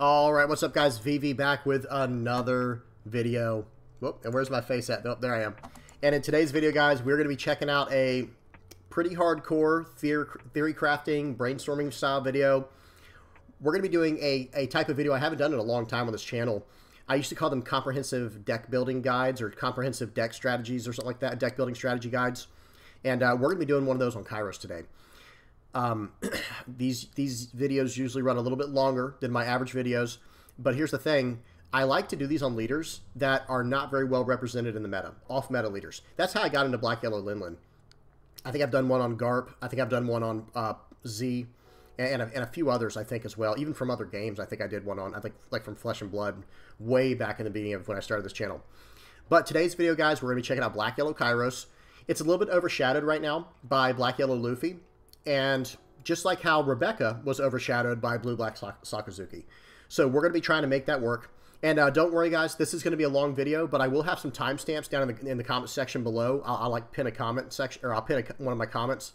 All right, what's up, guys? VV back with another video. Whoop, and where's my face at? Oh, there I am. And in today's video, guys, we're going to be checking out a pretty hardcore theory, theory crafting, brainstorming style video. We're going to be doing a, a type of video I haven't done in a long time on this channel. I used to call them comprehensive deck building guides or comprehensive deck strategies or something like that, deck building strategy guides. And uh, we're going to be doing one of those on Kyros today. Um, these these videos usually run a little bit longer than my average videos, but here's the thing. I like to do these on leaders that are not very well represented in the meta, off meta leaders. That's how I got into Black Yellow Linlin. I think I've done one on Garp. I think I've done one on uh, Z, and, a, and a few others I think as well. Even from other games, I think I did one on. I think like from Flesh and Blood, way back in the beginning of when I started this channel. But today's video, guys, we're going to be checking out Black Yellow Kyros. It's a little bit overshadowed right now by Black Yellow Luffy, and just like how Rebecca was overshadowed by Blue Black Sakazuki. So we're going to be trying to make that work. And uh, don't worry, guys, this is going to be a long video, but I will have some timestamps down in the, in the comment section below. I'll, I'll, like pin a comment section, or I'll pin a, one of my comments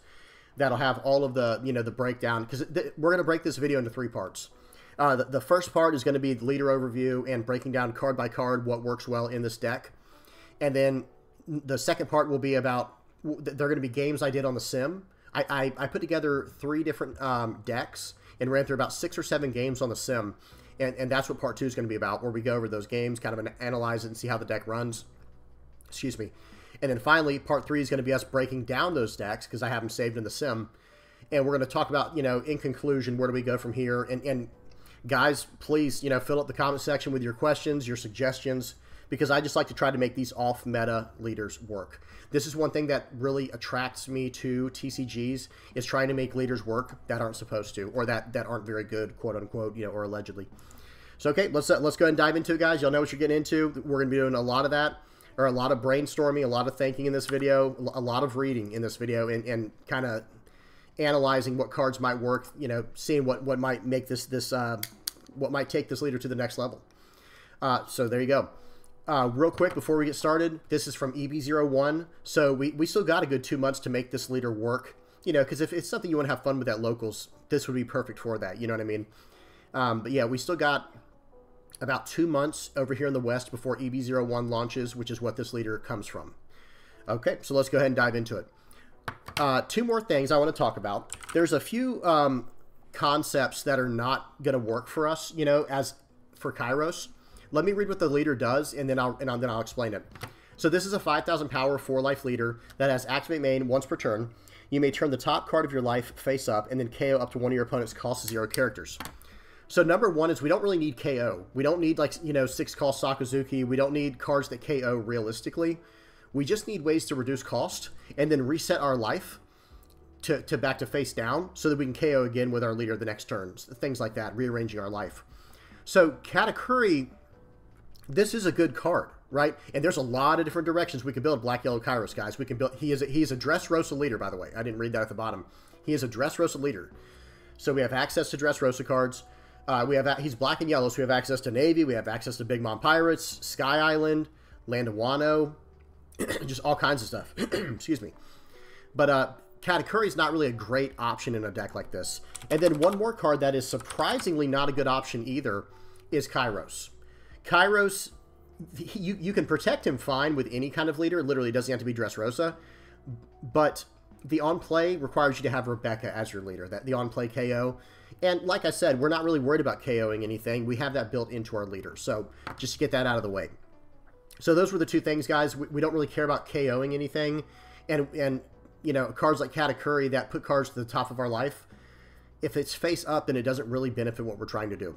that'll have all of the, you know, the breakdown, because we're going to break this video into three parts. Uh, the, the, first part is going to be the leader overview and breaking down card by card what works well in this deck. And then the second part will be about, they're going to be games I did on the sim, I, I, I put together three different um, decks and ran through about six or seven games on the sim. And, and that's what part two is going to be about, where we go over those games, kind of analyze it and see how the deck runs. Excuse me. And then finally, part three is going to be us breaking down those decks because I have them saved in the sim. And we're going to talk about, you know, in conclusion, where do we go from here? And, and guys, please, you know, fill up the comment section with your questions, your suggestions because I just like to try to make these off meta leaders work. This is one thing that really attracts me to TCGs is trying to make leaders work that aren't supposed to or that that aren't very good, quote unquote, you know, or allegedly. So okay, let's uh, let's go ahead and dive into it, guys. Y'all know what you're getting into. We're to be doing a lot of that, or a lot of brainstorming, a lot of thinking in this video, a lot of reading in this video, and, and kind of analyzing what cards might work. You know, seeing what what might make this this uh, what might take this leader to the next level. Uh, so there you go. Uh, real quick before we get started, this is from EB01. So we, we still got a good two months to make this leader work. You know, because if it's something you want to have fun with at locals, this would be perfect for that. You know what I mean? Um, but yeah, we still got about two months over here in the West before EB01 launches, which is what this leader comes from. Okay, so let's go ahead and dive into it. Uh, two more things I want to talk about. There's a few um, concepts that are not going to work for us, you know, as for Kyros. Let me read what the leader does, and then I'll and then I'll explain it. So this is a 5,000 power 4 life leader that has activate main once per turn. You may turn the top card of your life face up and then KO up to one of your opponent's cost zero characters. So number one is we don't really need KO. We don't need like, you know, six cost Sakazuki. We don't need cards that KO realistically. We just need ways to reduce cost and then reset our life to, to back to face down so that we can KO again with our leader the next turn. Things like that, rearranging our life. So Katakuri this is a good card, right? And there's a lot of different directions we can build Black Yellow Kyros, guys. We can build. He is a, he is a Dressrosa leader, by the way. I didn't read that at the bottom. He is a Dressrosa leader. So we have access to Dressrosa cards. Uh, we have he's black and yellow, so we have access to Navy. We have access to Big Mom Pirates, Sky Island, Land of Wano, just all kinds of stuff. Excuse me. But uh, Katakuri is not really a great option in a deck like this. And then one more card that is surprisingly not a good option either is Kyros. Kyros, you, you can protect him fine with any kind of leader. Literally, doesn't have to be Dressrosa. But the on play requires you to have Rebecca as your leader, that the on play KO. And like I said, we're not really worried about KOing anything. We have that built into our leader. So just get that out of the way. So those were the two things, guys. We, we don't really care about KOing anything. And, and, you know, cards like Katakuri that put cards to the top of our life, if it's face up, then it doesn't really benefit what we're trying to do.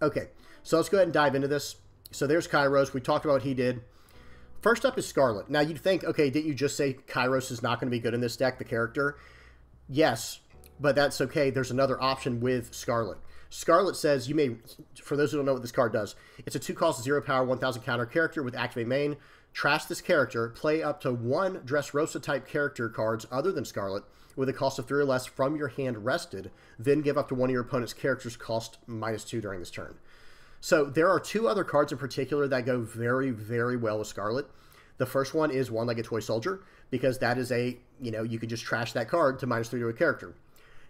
Okay, so let's go ahead and dive into this. So there's Kyros. We talked about what he did. First up is Scarlet. Now you'd think, okay, didn't you just say Kyros is not going to be good in this deck, the character? Yes, but that's okay. There's another option with Scarlet. Scarlet says you may, for those who don't know what this card does, it's a two cost, zero power, 1000 counter character with activate main. Trash this character, play up to one Dressrosa type character cards other than Scarlet with a cost of three or less from your hand rested, then give up to one of your opponent's characters cost minus two during this turn. So there are two other cards in particular that go very, very well with Scarlet. The first one is One Legged Toy Soldier, because that is a, you know, you could just trash that card to minus three to a character.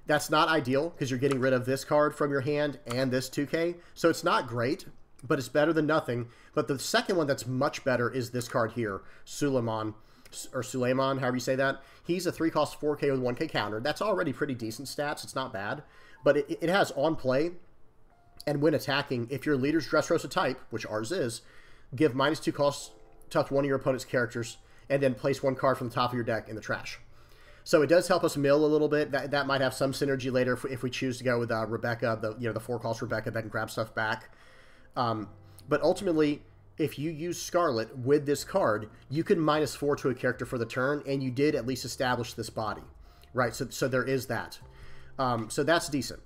That's not ideal because you're getting rid of this card from your hand and this 2K. So it's not great, but it's better than nothing. But the second one that's much better is this card here, Suleiman, or Suleiman, however you say that. He's a 3 cost 4K with 1K counter. That's already pretty decent stats. It's not bad. But it, it has on play and when attacking, if your leader's Dressrosa type, which ours is, give minus 2 costs to one of your opponent's characters and then place one card from the top of your deck in the trash. So it does help us mill a little bit. That, that might have some synergy later if we, if we choose to go with uh, Rebecca, the you know the four calls Rebecca that can grab stuff back. Um, but ultimately, if you use Scarlet with this card, you can minus four to a character for the turn, and you did at least establish this body, right? So so there is that. Um, so that's decent.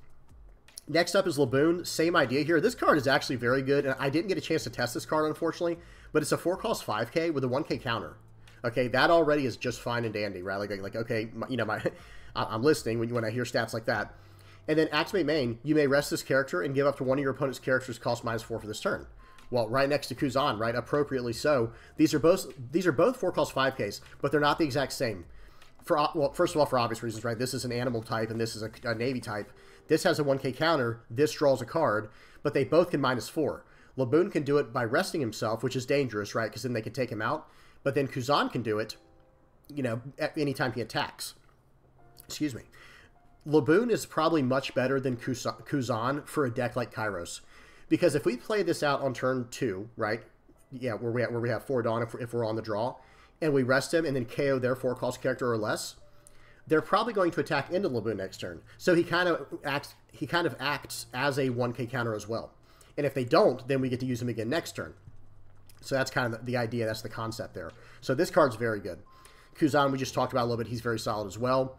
Next up is Laboon. Same idea here. This card is actually very good, and I didn't get a chance to test this card, unfortunately, but it's a 4 cost 5k with a 1k counter. Okay, that already is just fine and dandy, right? Like, like okay, my, you know, my, I'm listening when, you when I hear stats like that. And then Activate Main, you may rest this character and give up to one of your opponent's characters cost minus four for this turn. Well, right next to Kuzan, right? Appropriately so. These are both these are both four cost five Ks, but they're not the exact same. For uh, well, first of all, for obvious reasons, right? This is an animal type and this is a, a navy type. This has a 1k counter. This draws a card, but they both can minus four. Laboon can do it by resting himself, which is dangerous, right? Because then they can take him out. But then Kuzan can do it, you know, at any time he attacks. Excuse me. Laboon is probably much better than Kuzan for a deck like Kyros. Because if we play this out on turn two, right? Yeah, where we have, where we have four DON if we're, if we're on the draw, and we rest him and then KO their four cost character or less, they're probably going to attack into Laboon next turn. So he kind of acts he kind of acts as a 1k counter as well. And if they don't, then we get to use him again next turn. So that's kind of the idea. That's the concept there. So this card's very good. Kuzan, we just talked about a little bit. He's very solid as well.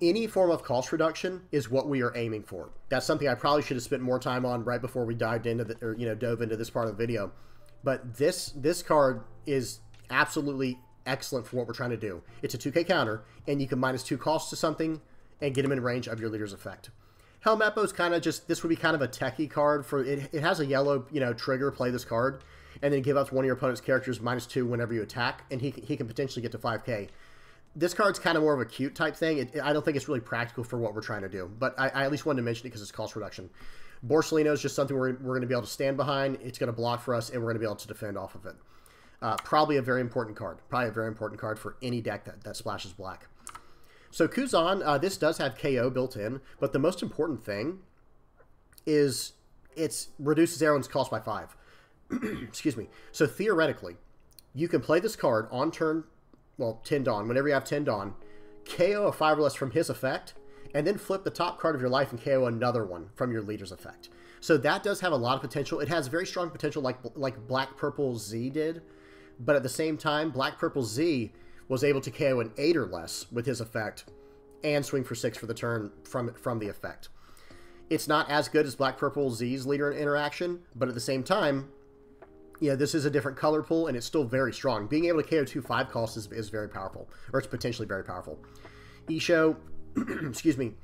Any form of cost reduction is what we are aiming for. That's something I probably should have spent more time on right before we dived into the, or you know, dove into this part of the video. But this this card is absolutely excellent for what we're trying to do. It's a 2k counter, and you can minus two costs to something and get them in range of your leader's effect. Helmeppo is kind of just, this would be kind of a techie card for, it, it has a yellow, you know, trigger, play this card, and then give up one of your opponent's characters minus two whenever you attack, and he, he can potentially get to 5k. This card's kind of more of a cute type thing. It, I don't think it's really practical for what we're trying to do, but I, I at least wanted to mention it because it's cost reduction. Borsalino is just something we're, we're going to be able to stand behind. It's going to block for us, and we're going to be able to defend off of it. Uh, probably a very important card. Probably a very important card for any deck that, that splashes black. So Kuzan, uh, this does have KO built in, but the most important thing is it reduces everyone's cost by five. Excuse me. So theoretically, you can play this card on turn, well, 10 DON, whenever you have 10 DON, KO a 5 or less from his effect, and then flip the top card of your life and KO another one from your leader's effect. So that does have a lot of potential. It has very strong potential like like Black Purple Z did, but at the same time, Black Purple Z was able to KO an 8 or less with his effect and swing for 6 for the turn from, from the effect. It's not as good as Black Purple Z's leader interaction, but at the same time, yeah, this is a different color pool, and it's still very strong. Being able to KO two 5 costs is, is very powerful, or it's potentially very powerful. Issho, excuse me,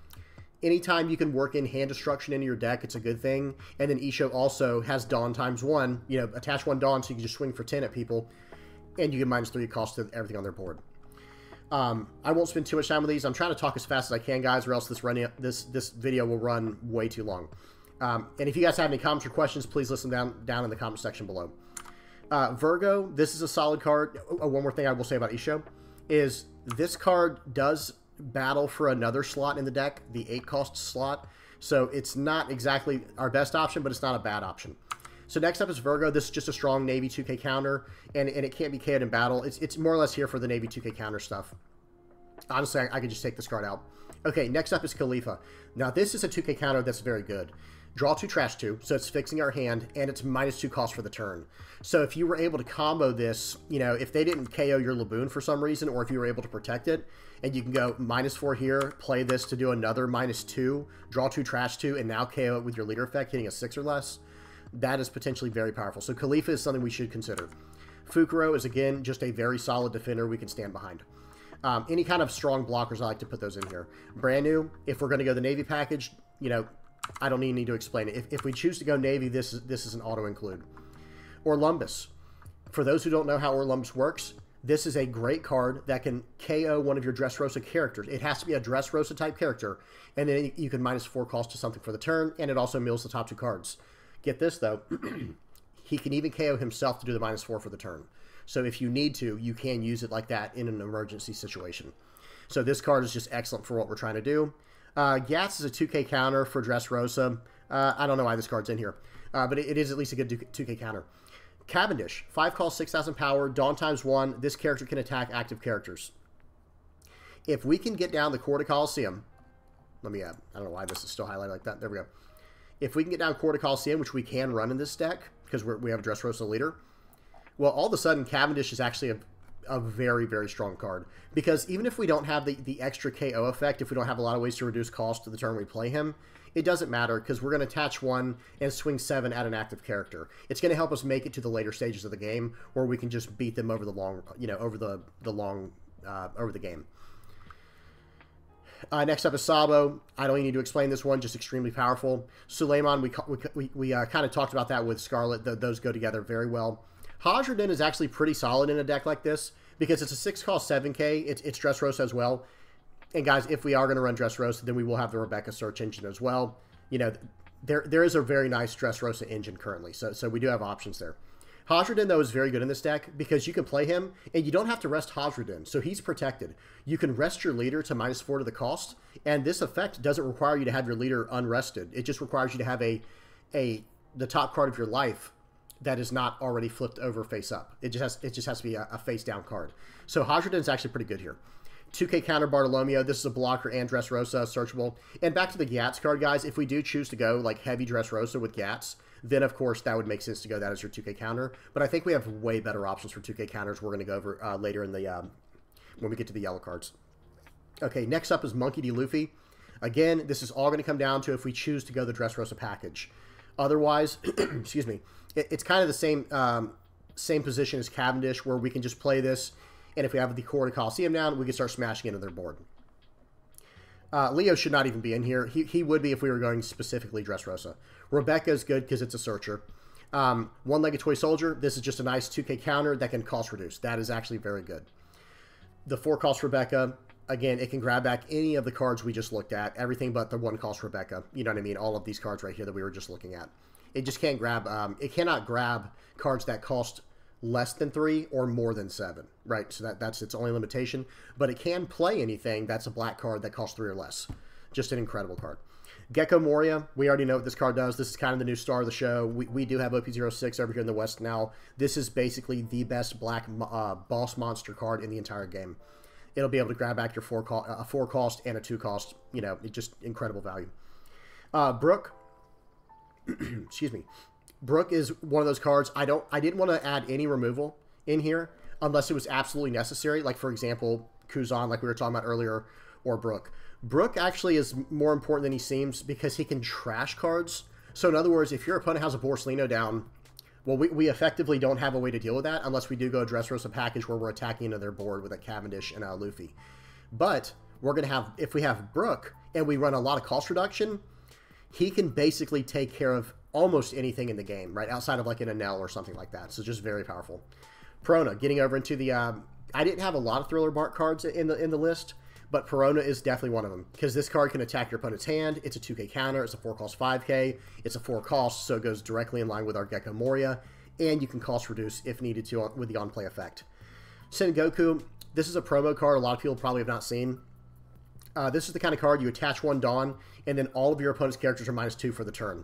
anytime you can work in hand destruction into your deck, it's a good thing. And then Issho also has DON times one. You know, attach one DON so you can just swing for 10 at people and you get minus three cost to everything on their board. Um, I won't spend too much time with these. I'm trying to talk as fast as I can, guys, or else this running this this video will run way too long. Um, and if you guys have any comments or questions, please listen down down in the comment section below. Uh, Virgo, this is a solid card. Oh, one more thing I will say about Issho is this card does battle for another slot in the deck, the eight cost slot. So it's not exactly our best option, but it's not a bad option. So next up is Virgo. This is just a strong Navy 2k counter, and, and it can't be KO'd in battle. It's, it's more or less here for the Navy 2k counter stuff. Honestly, I, I could just take this card out. Okay, next up is Kalifa. Now, this is a 2k counter that's very good. Draw two, trash two, so it's fixing our hand, and it's minus two cost for the turn. So if you were able to combo this, you know, if they didn't KO your Laboon for some reason, or if you were able to protect it, and you can go minus four here, play this to do another minus two, draw two, trash two, and now KO it with your leader effect, hitting a six or less, that is potentially very powerful. So Kalifa is something we should consider. Fukuro is, again, just a very solid defender we can stand behind. Um, any kind of strong blockers, I like to put those in here. Brand new, if we're going to go the Navy package, you know, I don't even need to explain it. If, if we choose to go Navy, this is, this is an auto-include. Orlumbus. For those who don't know how Orlumbus works, this is a great card that can KO one of your Dressrosa characters. It has to be a Dressrosa type character, and then you can minus four cost to something for the turn, and it also mills the top two cards. Get this though, he can even KO himself to do the minus four for the turn. So if you need to, you can use it like that in an emergency situation. So this card is just excellent for what we're trying to do. Uh, Gas is a 2k counter for Dressrosa. Uh, I don't know why this card's in here, uh, but it, it is at least a good 2k counter. Cavendish, 5 calls, 6,000 power, DON times 1. This character can attack active characters. If we can get down the Corrida Coliseum, let me add, I don't know why this is still highlighted like that. There we go. If we can get down Corrida Coliseum, which we can run in this deck, because we have Dressrosa leader, well, all of a sudden, Cavendish is actually a, a very, very strong card. Because even if we don't have the, the extra KO effect, if we don't have a lot of ways to reduce cost to the turn we play him, it doesn't matter because we're going to attach one and swing seven at an active character. It's going to help us make it to the later stages of the game where we can just beat them over the long, you know, over the the long, uh, over the game. Uh, next up is Sabo. I don't need to explain this one, just extremely powerful. Suleiman, we, we, we uh, kind of talked about that with Scarlet. Those go together very well. Hajrudin is actually pretty solid in a deck like this because it's a 6 cost 7k. It's, it's Dressrosa as well. And guys, if we are going to run Dressrosa, then we will have the Rebecca search engine as well. You know, there there is a very nice Dressrosa engine currently, so so we do have options there. Hajrudin, though, is very good in this deck because you can play him and you don't have to rest Hajrudin, so he's protected. You can rest your leader to minus four to the cost, and this effect doesn't require you to have your leader unrested. It just requires you to have a a the top card of your life that is not already flipped over face up. It just has it just has to be a, a face down card. So Hajrudin is actually pretty good here. 2k counter Bartolomeo. This is a blocker and Dressrosa searchable. And back to the Gatz card, guys. If we do choose to go like heavy Dressrosa with Gatz, then of course that would make sense to go that as your 2k counter. But I think we have way better options for 2k counters. We're going to go over uh, later in the um, when we get to the yellow cards. Okay, next up is Monkey D. Luffy. Again, this is all going to come down to if we choose to go the Dressrosa package. Otherwise, excuse me, it, it's kind of the same um, same position as Cavendish, where we can just play this, and if we have the Corrida Coliseum down, we can start smashing into their board. Uh, Leo should not even be in here. He, he would be if we were going specifically Dressrosa. Rebecca is good because it's a searcher. Um, One-legged toy soldier. This is just a nice 2k counter that can cost reduce. That is actually very good. The four cost Rebecca. Again, it can grab back any of the cards we just looked at. Everything but the one cost Rebecca. You know what I mean? All of these cards right here that we were just looking at. It just can't grab. Um, it cannot grab cards that cost less than three or more than seven, right? So that, that's its only limitation. But it can play anything that's a black card that costs three or less. Just an incredible card. Gecko Moria, we already know what this card does. This is kind of the new star of the show. We, we do have OP06 over here in the West now. This is basically the best black uh, boss monster card in the entire game. It'll be able to grab back your four, co a four cost and a two cost. You know, just incredible value. Uh, Brooke, excuse me. Brooke is one of those cards I don't I didn't want to add any removal in here unless it was absolutely necessary. Like for example, Kuzan, like we were talking about earlier, or Brooke. Brooke actually is more important than he seems because he can trash cards. So in other words, if your opponent has a Borsalino down, well, we, we effectively don't have a way to deal with that unless we do go Dressrosa package where we're attacking into their board with a Cavendish and a Luffy. But we're going to have, if we have Brooke and we run a lot of cost reduction, he can basically take care of almost anything in the game, right? Outside of like an Enel or something like that. So just very powerful. Perona, getting over into the... Um, I didn't have a lot of Thriller Bark cards in the in the list, but Perona is definitely one of them because this card can attack your opponent's hand. It's a 2k counter. It's a 4 cost 5k. It's a 4 cost, so it goes directly in line with our Gecko Moria, and you can cost reduce if needed to with the on play effect. Sengoku, this is a promo card a lot of people probably have not seen. Uh, this is the kind of card you attach one DON, and then all of your opponent's characters are minus two for the turn.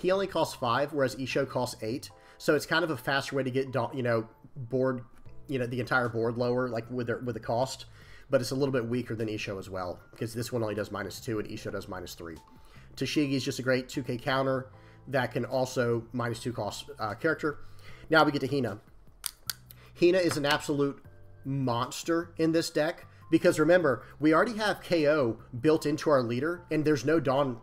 He only costs five, whereas Issho costs eight. So it's kind of a faster way to get Dawn, you know board, you know the entire board lower, like with the, with the cost. But it's a little bit weaker than Issho as well, because this one only does minus two and Issho does minus three. Tashigi is just a great 2k counter that can also minus two cost uh, character. Now we get to Hina. Hina is an absolute monster in this deck because remember we already have KO built into our leader, and there's no DON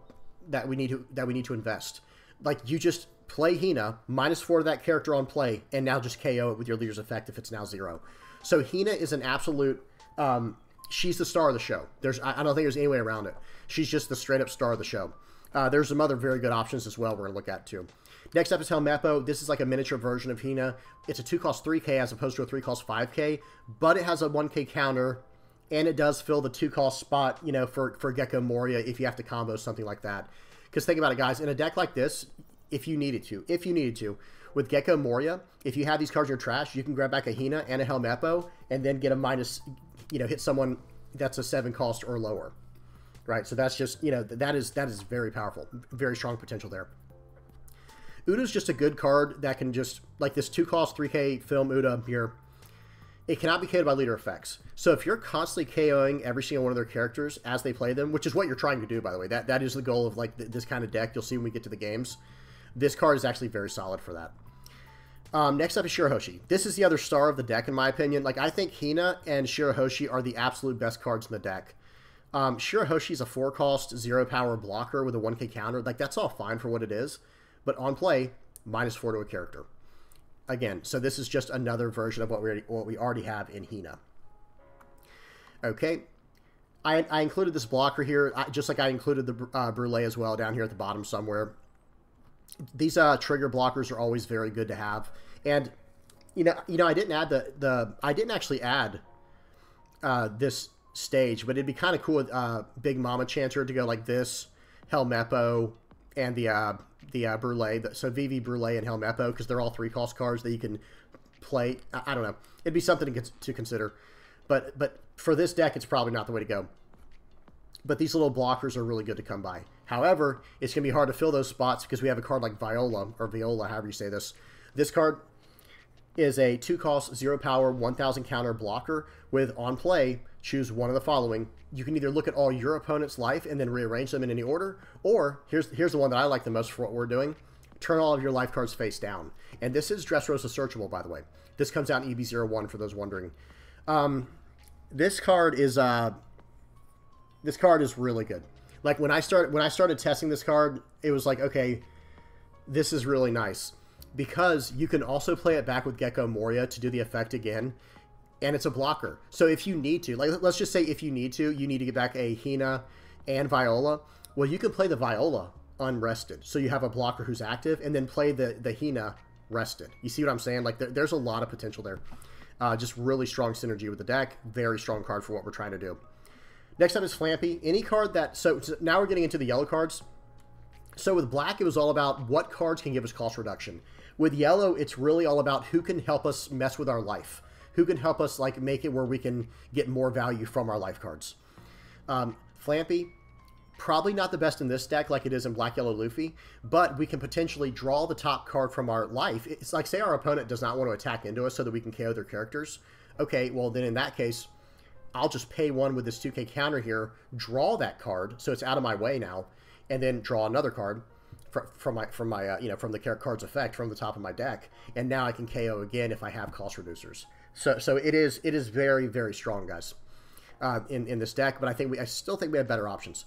that we need to that we need to invest like you just play Hina, minus four to that character on play, and now just KO it with your leader's effect if it's now zero. So Hina is an absolute. Um, she's the star of the show. There's I don't think there's any way around it. She's just the straight up star of the show. Uh, there's some other very good options as well we're going to look at too. Next up is Helmeppo. This is like a miniature version of Hina. It's a 2 cost 3k as opposed to a 3 cost 5k, but it has a 1k counter, and it does fill the 2 cost spot, you know, for, for Gecko Moria if you have to combo something like that. Because think about it, guys. In a deck like this, if you needed to, if you needed to, with Gecko Moria, if you have these cards in your trash, you can grab back a Hina and a Helmeppo and then get a minus, you know, hit someone that's a 7 cost or lower. Right? So that's just, you know, that is that is very powerful. Very strong potential there. Uda's just a good card that can just, like this 2 cost 3k film Uda here, it cannot be KO'd by leader effects. So if you're constantly KOing every single one of their characters as they play them, which is what you're trying to do, by the way, that, that is the goal of like th this kind of deck. You'll see when we get to the games. This card is actually very solid for that. Um, next up is Shirahoshi. This is the other star of the deck, in my opinion. Like, I think Hina and Shirahoshi are the absolute best cards in the deck. Um, Shirahoshi is a 4-cost, 0-power blocker with a 1k counter. Like, that's all fine for what it is. But on play, minus 4 to a character. Again, so this is just another version of what we already, what we already have in Hina. Okay, I, I included this blocker here, just like I included the uh, Brule as well down here at the bottom somewhere. These uh, trigger blockers are always very good to have, and you know, you know, I didn't add the the I didn't actually add uh, this stage, but it'd be kind of cool with uh, Big Mama Chanter to go like this, Helmeppo, and the uh, the uh, Brule. So VV Brule and Helmeppo because they're all three cost cards that you can play. I, I don't know. It'd be something to, to consider. But but for this deck, it's probably not the way to go. But these little blockers are really good to come by. However, it's going to be hard to fill those spots because we have a card like Viola, or Viola, however you say this. This card is a 2 cost, 0 power, 1000 counter blocker with on play, choose one of the following. You can either look at all your opponent's life and then rearrange them in any order, or here's here's the one that I like the most for what we're doing. Turn all of your life cards face down. And this is Dressrosa searchable, by the way. This comes out in EB01 for those wondering. Um, this card is uh, this card is really good. Like when I started when I started testing this card, it was like, okay, this is really nice because you can also play it back with Gecko Moria to do the effect again, and it's a blocker. So if you need to, like let's just say if you need to, you need to get back a Hina and Viola. Well, you can play the Viola unrested, so you have a blocker who's active, and then play the the Hina rested. You see what I'm saying? Like there, there's a lot of potential there. Uh, just really strong synergy with the deck. Very strong card for what we're trying to do. Next up is Flampe. Any card that... So, so now we're getting into the yellow cards. So with black, it was all about what cards can give us cost reduction. With yellow, it's really all about who can help us mess with our life. Who can help us like make it where we can get more value from our life cards. Um, Flampe, probably not the best in this deck like it is in Black Yellow Luffy, but we can potentially draw the top card from our life. It's like, say our opponent does not want to attack into us so that we can KO their characters. Okay, well then in that case, I'll just pay one with this 2k counter here, draw that card, so it's out of my way now, and then draw another card from my from my uh, you know from the card's effect from the top of my deck, and now I can KO again if I have cost reducers. So so it is it is very very strong, guys, uh, in in this deck. But I think we I still think we have better options.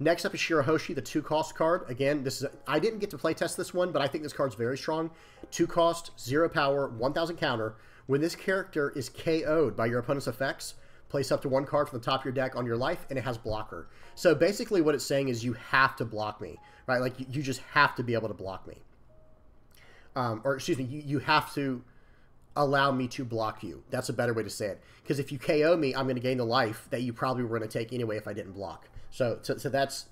Next up is Shirahoshi, the two cost card. Again, this is I didn't get to play test this one, but I think this card's very strong. Two cost, zero power, 1,000 counter. When this character is KO'd by your opponent's effects, place up to one card from the top of your deck on your life, and it has blocker. So basically, what it's saying is you have to block me, right? Like you just have to be able to block me, um, or excuse me, you, you have to allow me to block you. That's a better way to say it. Because if you KO me, I'm going to gain the life that you probably were going to take anyway if I didn't block. So, so, so that's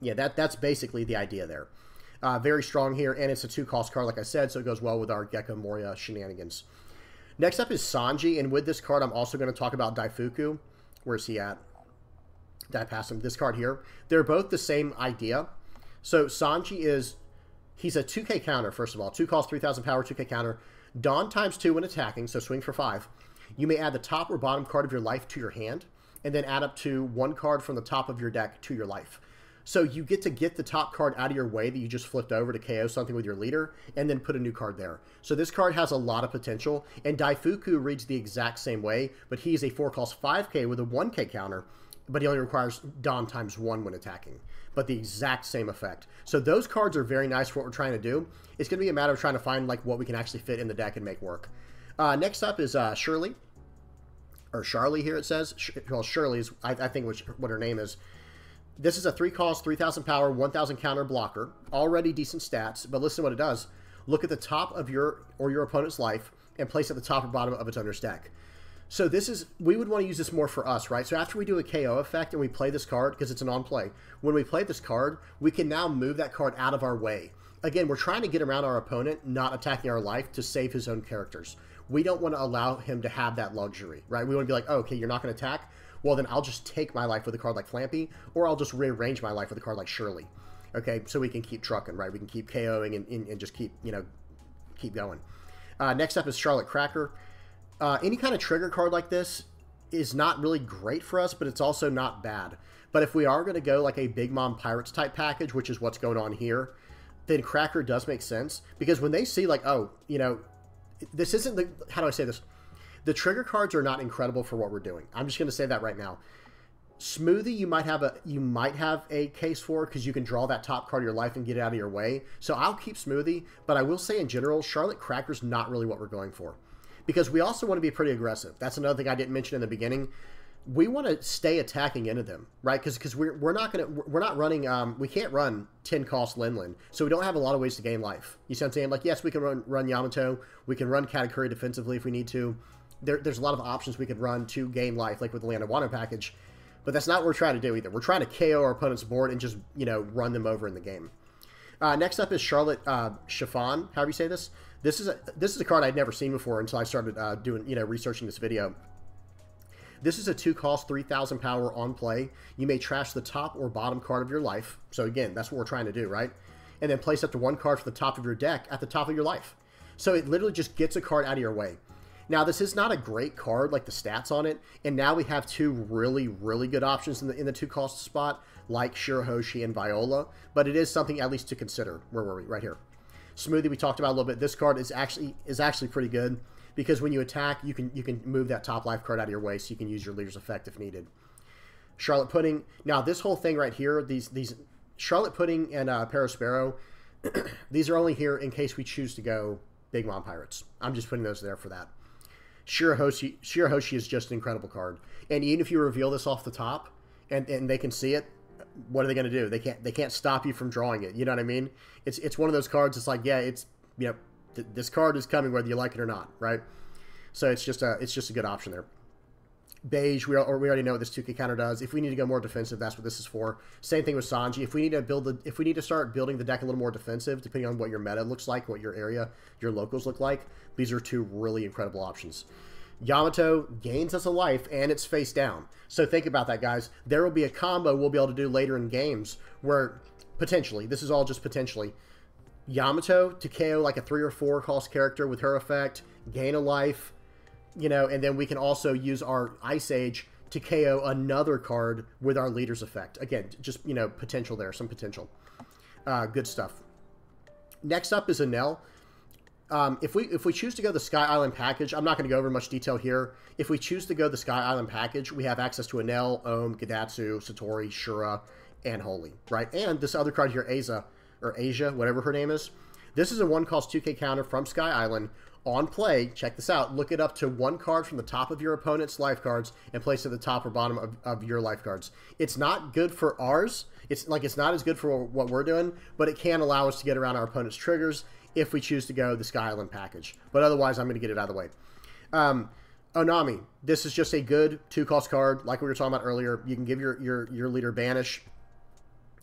yeah, that that's basically the idea there. Uh, very strong here, and it's a two cost card, like I said, so it goes well with our Gecko Moria shenanigans. Next up is Sanji, and with this card, I'm also going to talk about Daifuku. Where's he at? Did I pass him? This card here. They're both the same idea. So Sanji is, he's a 2k counter, first of all. 2 cost 3,000 power, 2k counter. DON times 2 when attacking, so swing for 5. You may add the top or bottom card of your life to your hand, and then add up to one card from the top of your deck to your life. So you get to get the top card out of your way that you just flipped over to KO something with your leader, and then put a new card there. So this card has a lot of potential, and Daifuku reads the exact same way, but he's a 4 cost 5k with a 1k counter, but he only requires DON times 1 when attacking. But the exact same effect. So those cards are very nice for what we're trying to do. It's going to be a matter of trying to find like what we can actually fit in the deck and make work. Uh, next up is uh, Shirley. Or Charlie here it says. Well, Shirley is, I, I think, what, what her name is. this is a three cost, 3,000 power, 1,000 counter blocker. Already decent stats, but listen to what it does. Look at the top of your or your opponent's life and place at the top or bottom of its owner's deck. So this is, we would want to use this more for us, right? So after we do a KO effect and we play this card, because it's an on-play, when we play this card, we can now move that card out of our way. Again, we're trying to get around our opponent, not attacking our life to save his own characters. We don't want to allow him to have that luxury, right? We want to be like, oh, okay, you're not going to attack? Well, then I'll just take my life with a card like Flampe, or I'll just rearrange my life with a card like Shirley. Okay, so we can keep trucking, right? We can keep KOing and, and, and just keep, you know, keep going. Uh, next up is Charlotte Cracker. Uh, any kind of trigger card like this is not really great for us, but it's also not bad. But if we are going to go like a Big Mom Pirates type package, which is what's going on here, then Cracker does make sense because when they see like, oh, you know, this isn't the how do I say this? The trigger cards are not incredible for what we're doing. I'm just going to say that right now. Smoothie, you might have a you might have a case for because you can draw that top card of your life and get it out of your way. So I'll keep Smoothie, but I will say in general, Charlotte Cracker's not really what we're going for because we also want to be pretty aggressive. That's another thing I didn't mention in the beginning. We want to stay attacking into them, right? Because because we're, we're not gonna we're not running um we can't run ten cost Linlin, so we don't have a lot of ways to gain life. You see what I'm saying? Like yes, we can run run Yamato, we can run Katakuri defensively if we need to. There, there's a lot of options we could run to gain life, like with the Land of Wano package, but that's not what we're trying to do either. We're trying to KO our opponent's board and just you know run them over in the game. Uh, next up is Charlotte uh, Chiffon, however you say this. This is a this is a card I'd never seen before until I started uh, doing you know researching this video. This is a two cost, 3,000 power on play. You may trash the top or bottom card of your life. So again, that's what we're trying to do, right? And then place up to one card for the top of your deck at the top of your life. So it literally just gets a card out of your way. Now, this is not a great card, like the stats on it, and now we have two really, really good options in the in the two cost spot, like Shirahoshi and Viola, but it is something at least to consider. Where were we? Right here. Smoothie we talked about a little bit. This card is actually is actually pretty good because when you attack, you can you can move that top life card out of your way, so you can use your leader's effect if needed. Charlotte Pudding. Now this whole thing right here, these these Charlotte Pudding and uh, Perospero, these are only here in case we choose to go Big Mom Pirates. I'm just putting those there for that. Shirahoshi, Shirahoshi is just an incredible card, and even if you reveal this off the top, and, and they can see it, what are they going to do? They can't they can't stop you from drawing it. You know what I mean? It's it's one of those cards. It's like yeah, it's you know th this card is coming whether you like it or not, right? So it's just a it's just a good option there. Bege, we, or we already know what this 2K counter does. If we need to go more defensive, that's what this is for. Same thing with Sanji. If we need to build the, if we need to start building the deck a little more defensive, depending on what your meta looks like, what your area, your locals look like, these are two really incredible options. Yamato gains us a life and it's face down. So think about that, guys. There will be a combo we'll be able to do later in games where potentially, this is all just potentially, Yamato to KO like a three or four cost character with her effect, gain a life, you know, and then we can also use our Ice Age to KO another card with our leader's effect. Again, just, you know, potential there, some potential. Uh, good stuff. Next up is Enel. Um, if we if we choose to go the Sky Island package, I'm not going to go over much detail here. If we choose to go the Sky Island package, we have access to Enel, Ohm, Gedatsu, Satori, Shura, and Holy, right? And this other card here, Aza, or Asia, whatever her name is. This is a one cost 2k counter from Sky Island. On play, check this out, look it up to one card from the top of your opponent's life cards and place it at the top or bottom of, of your life cards. It's not good for ours. It's like it's not as good for what we're doing, but it can allow us to get around our opponent's triggers if we choose to go the Sky Island package. But otherwise, I'm going to get it out of the way. Um, Onami, this is just a good two-cost card, like we were talking about earlier. You can give your, your, your leader Banish,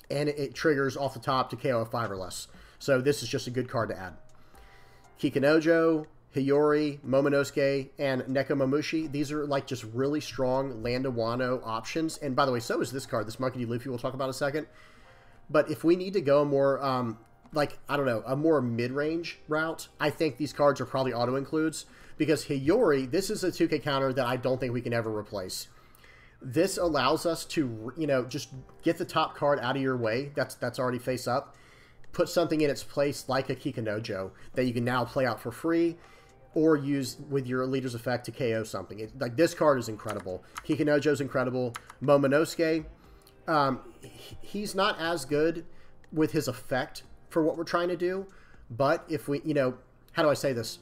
and it, triggers off the top to KO 5 or less. So this is just a good card to add. Kikunojo, Hiyori, Momonosuke, and Nekomamushi. These are like just really strong Land of Wano options. And by the way, so is this card, this Monkey D. Luffy we'll talk about in a second. But if we need to go more um, like I don't know a more mid-range route, I think these cards are probably auto includes because Hiyori, this is a 2K counter that I don't think we can ever replace. This allows us to you know just get the top card out of your way. That's that's already face up. Put something in its place like a Kikunojo that you can now play out for free or use with your leader's effect to KO something. It, like this card is incredible. Kikunojo is incredible. Momonosuke, um, he's not as good with his effect for what we're trying to do. But if we, you know, how do I say this?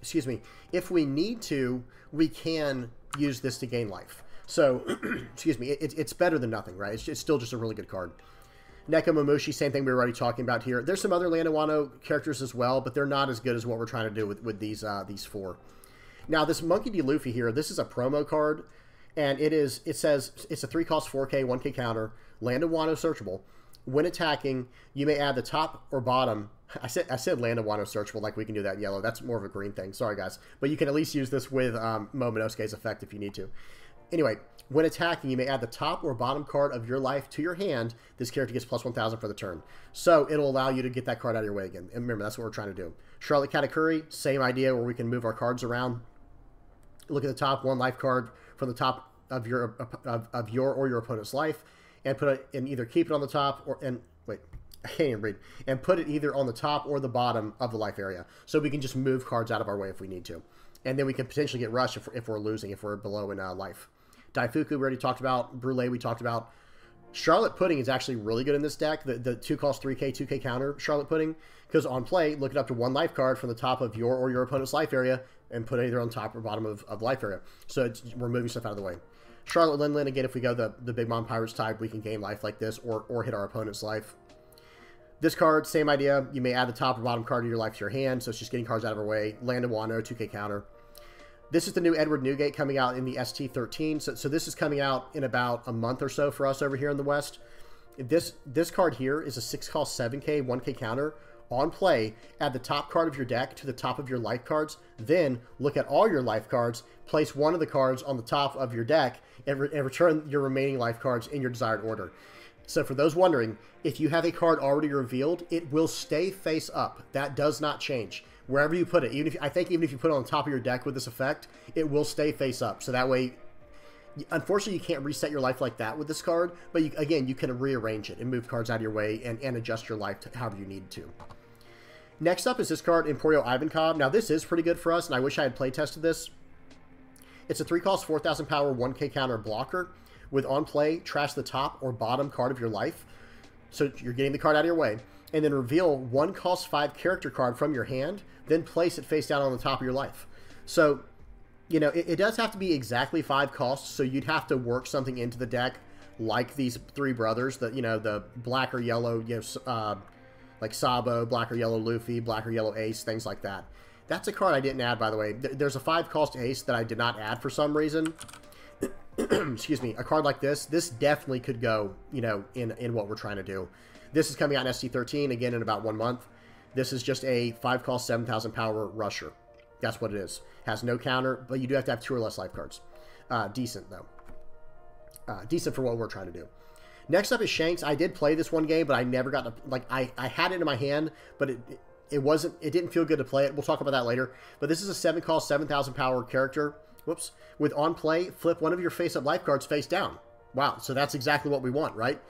Excuse me. If we need to, we can use this to gain life. So, excuse me, it, it's better than nothing, right? It's, it's still just a really good card. Nekomamushi, same thing we were already talking about here. There's some other Land of Wano characters as well, but they're not as good as what we're trying to do with, with these uh, these four. Now, this Monkey D. Luffy here, this is a promo card, and it is it says it's a 3 cost 4K, 1K counter, Land of Wano searchable. When attacking, you may add the top or bottom. I said I said Land of Wano searchable, like we can do that in yellow. That's more of a green thing. Sorry, guys. But you can at least use this with um, Momonosuke's effect if you need to. Anyway, when attacking, you may add the top or bottom card of your life to your hand. This character gets plus 1,000 for the turn. So it'll allow you to get that card out of your way again. And remember, that's what we're trying to do. Charlotte Katakuri, same idea where we can move our cards around. Look at the top, one life card from the top of your of, of your or your opponent's life, and put it and either keep it on the top or and wait, I can't even read, and put it either on the top or the bottom of the life area. So we can just move cards out of our way if we need to. And then we can potentially get rushed if, if we're losing, if we're below in uh, life. Daifuku, we already talked about. Brule, we talked about. Charlotte Pudding is actually really good in this deck. The, the 2 cost 3k, 2k counter Charlotte Pudding. Because on play, look it up to one life card from the top of your or your opponent's life area and put it either on top or bottom of, of life area. So we're moving stuff out of the way. Charlotte Linlin, again, if we go the, the Big Mom Pirates type, we can gain life like this or, or hit our opponent's life. This card, same idea. You may add the top or bottom card of your life to your hand, so it's just getting cards out of our way. Land of Wano, 2k counter. This is the new Edward Newgate coming out in the ST13. So, so this is coming out in about a month or so for us over here in the West. This this card here is a 6 cost 7k, 1k counter. On play, add the top card of your deck to the top of your life cards. Then look at all your life cards, place one of the cards on the top of your deck, and, re and return your remaining life cards in your desired order. So for those wondering, if you have a card already revealed, it will stay face up. That does not change wherever you put it. Even if I think even if you put it on top of your deck with this effect, it will stay face up. So that way, unfortunately, you can't reset your life like that with this card. But you, again, you can rearrange it and move cards out of your way and, and adjust your life however you need to. Next up is this card, Emporio Ivankov. Now, this is pretty good for us, and I wish I had play tested this. It's a 3 cost, 4,000 power, 1k counter blocker. With on play, trash the top or bottom card of your life. So you're getting the card out of your way and then reveal one cost five character card from your hand, then place it face down on the top of your life. So, you know, it, it, does have to be exactly five costs, so you'd have to work something into the deck like these three brothers, the, you know, the black or yellow, you know, uh, like Sabo, black or yellow Luffy, black or yellow Ace, things like that. That's a card I didn't add, by the way. There's a five cost Ace that I did not add for some reason. Excuse me. A card like this, this definitely could go, you know, in, in what we're trying to do. This is coming out in ST13, again, in about one month. This is just a 5 cost, 7,000 power rusher. That's what it is. Has no counter, but you do have to have two or less life cards. Uh, decent, though. Uh, decent for what we're trying to do. Next up is Shanks. I did play this one game, but I never got to... Like, I, I had it in my hand, but it, it wasn't... It didn't feel good to play it. We'll talk about that later. But this is a 7 cost, 7,000 power character. Whoops. With on play, flip one of your face-up life cards face down. Wow, so that's exactly what we want, right?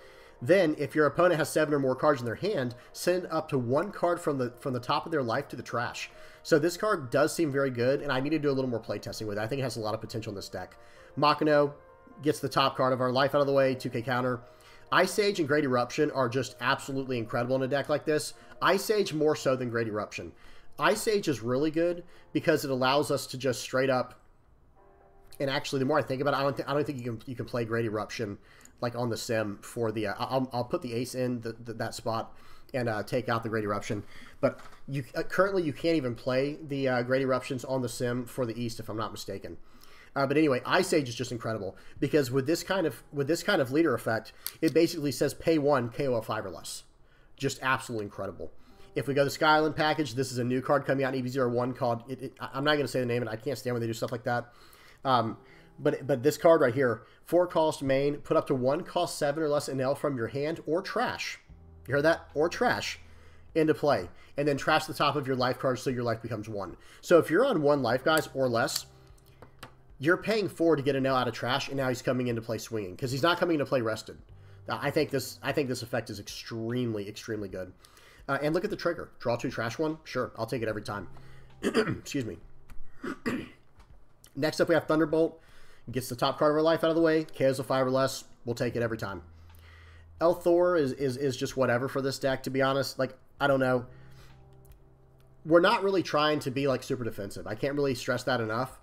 Then, if your opponent has seven or more cards in their hand, send up to one card from the from the top of their life to the trash. So this card does seem very good, and I need to do a little more playtesting with it. I think it has a lot of potential in this deck. Makino gets the top card of our life out of the way, 2k counter. Ice Age and Great Eruption are just absolutely incredible in a deck like this. Ice Age more so than Great Eruption. Ice Age is really good because it allows us to just straight up and actually the more I think about it, I don't, th I don't think you can you can play Great Eruption like on the sim for the. Uh, I'll, I'll put the ace in the, the, that spot and uh, take out the Great Eruption. But you uh, currently you can't even play the uh, Great Eruptions on the sim for the East, if I'm not mistaken. Uh, but anyway, Ice Age is just incredible because with this kind of with this kind of leader effect, it basically says pay one KO five or less. Just absolutely incredible. If we go to the Sky Island package, this is a new card coming out in EB01 called. It, it, I'm not going to say the name, and I can't stand when they do stuff like that. Um, but but this card right here, four cost main, put up to one cost seven or less Enel from your hand or trash. You heard that? Or trash into play. And then trash the top of your life card so your life becomes one. So if you're on one life, guys, or less, you're paying four to get an L out of trash, and now he's coming into play swinging because he's not coming into play rested. I think this I think this effect is extremely extremely good. Uh, and look at the trigger. Draw two trash one. Sure, I'll take it every time. Excuse me. Next up, we have Thunderbolt. Gets the top card of our life out of the way. KOs a five or less. We'll take it every time. Elthor is, is, is just whatever for this deck, to be honest. Like, I don't know. We're not really trying to be, like, super defensive. I can't really stress that enough.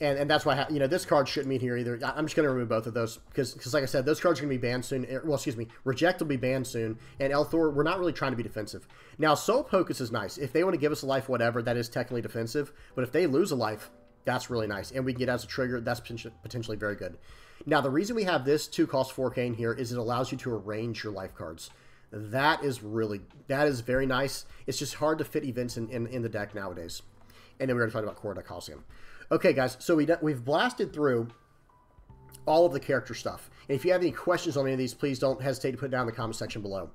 And and that's why you know this card shouldn't be here either. I'm just going to remove both of those because because like I said, those cards are going to be banned soon. Er, well, excuse me, reject will be banned soon, and Elthor we're not really trying to be defensive. Now Soul Pocus is nice if they want to give us a life, whatever that is technically defensive. But if they lose a life, that's really nice, and we get as a trigger. That's potentially very good. Now the reason we have this two cost 4K in here is it allows you to arrange your life cards. That is really that is very nice. It's just hard to fit events in, in, in the deck nowadays. And then we already talked about Kor Coliseum. Okay, guys, so we, we've blasted through all of the character stuff. And if you have any questions on any of these, please don't hesitate to put it down in the comment section below.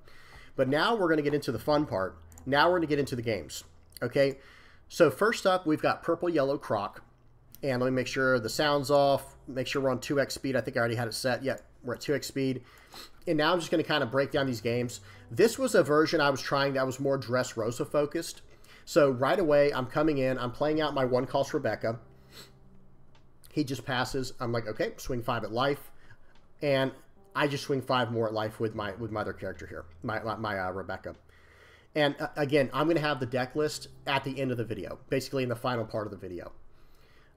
But now we're going to get into the fun part. Now we're going to get into the games. Okay, so first up, we've got Purple Yellow Croc. And let me make sure the sound's off. Make sure we're on 2x speed. I think I already had it set. Yep, we're at 2x speed. And now I'm just going to kind of break down these games. This was a version I was trying that was more Dressrosa focused. So right away, I'm coming in. I'm playing out my one cost Rebecca. He just passes. I'm like, okay, swing five at life, and I just swing five more at life with my with my other character here, my my, uh, Rebecca. And uh, again, I'm going to have the deck list at the end of the video, basically in the final part of the video.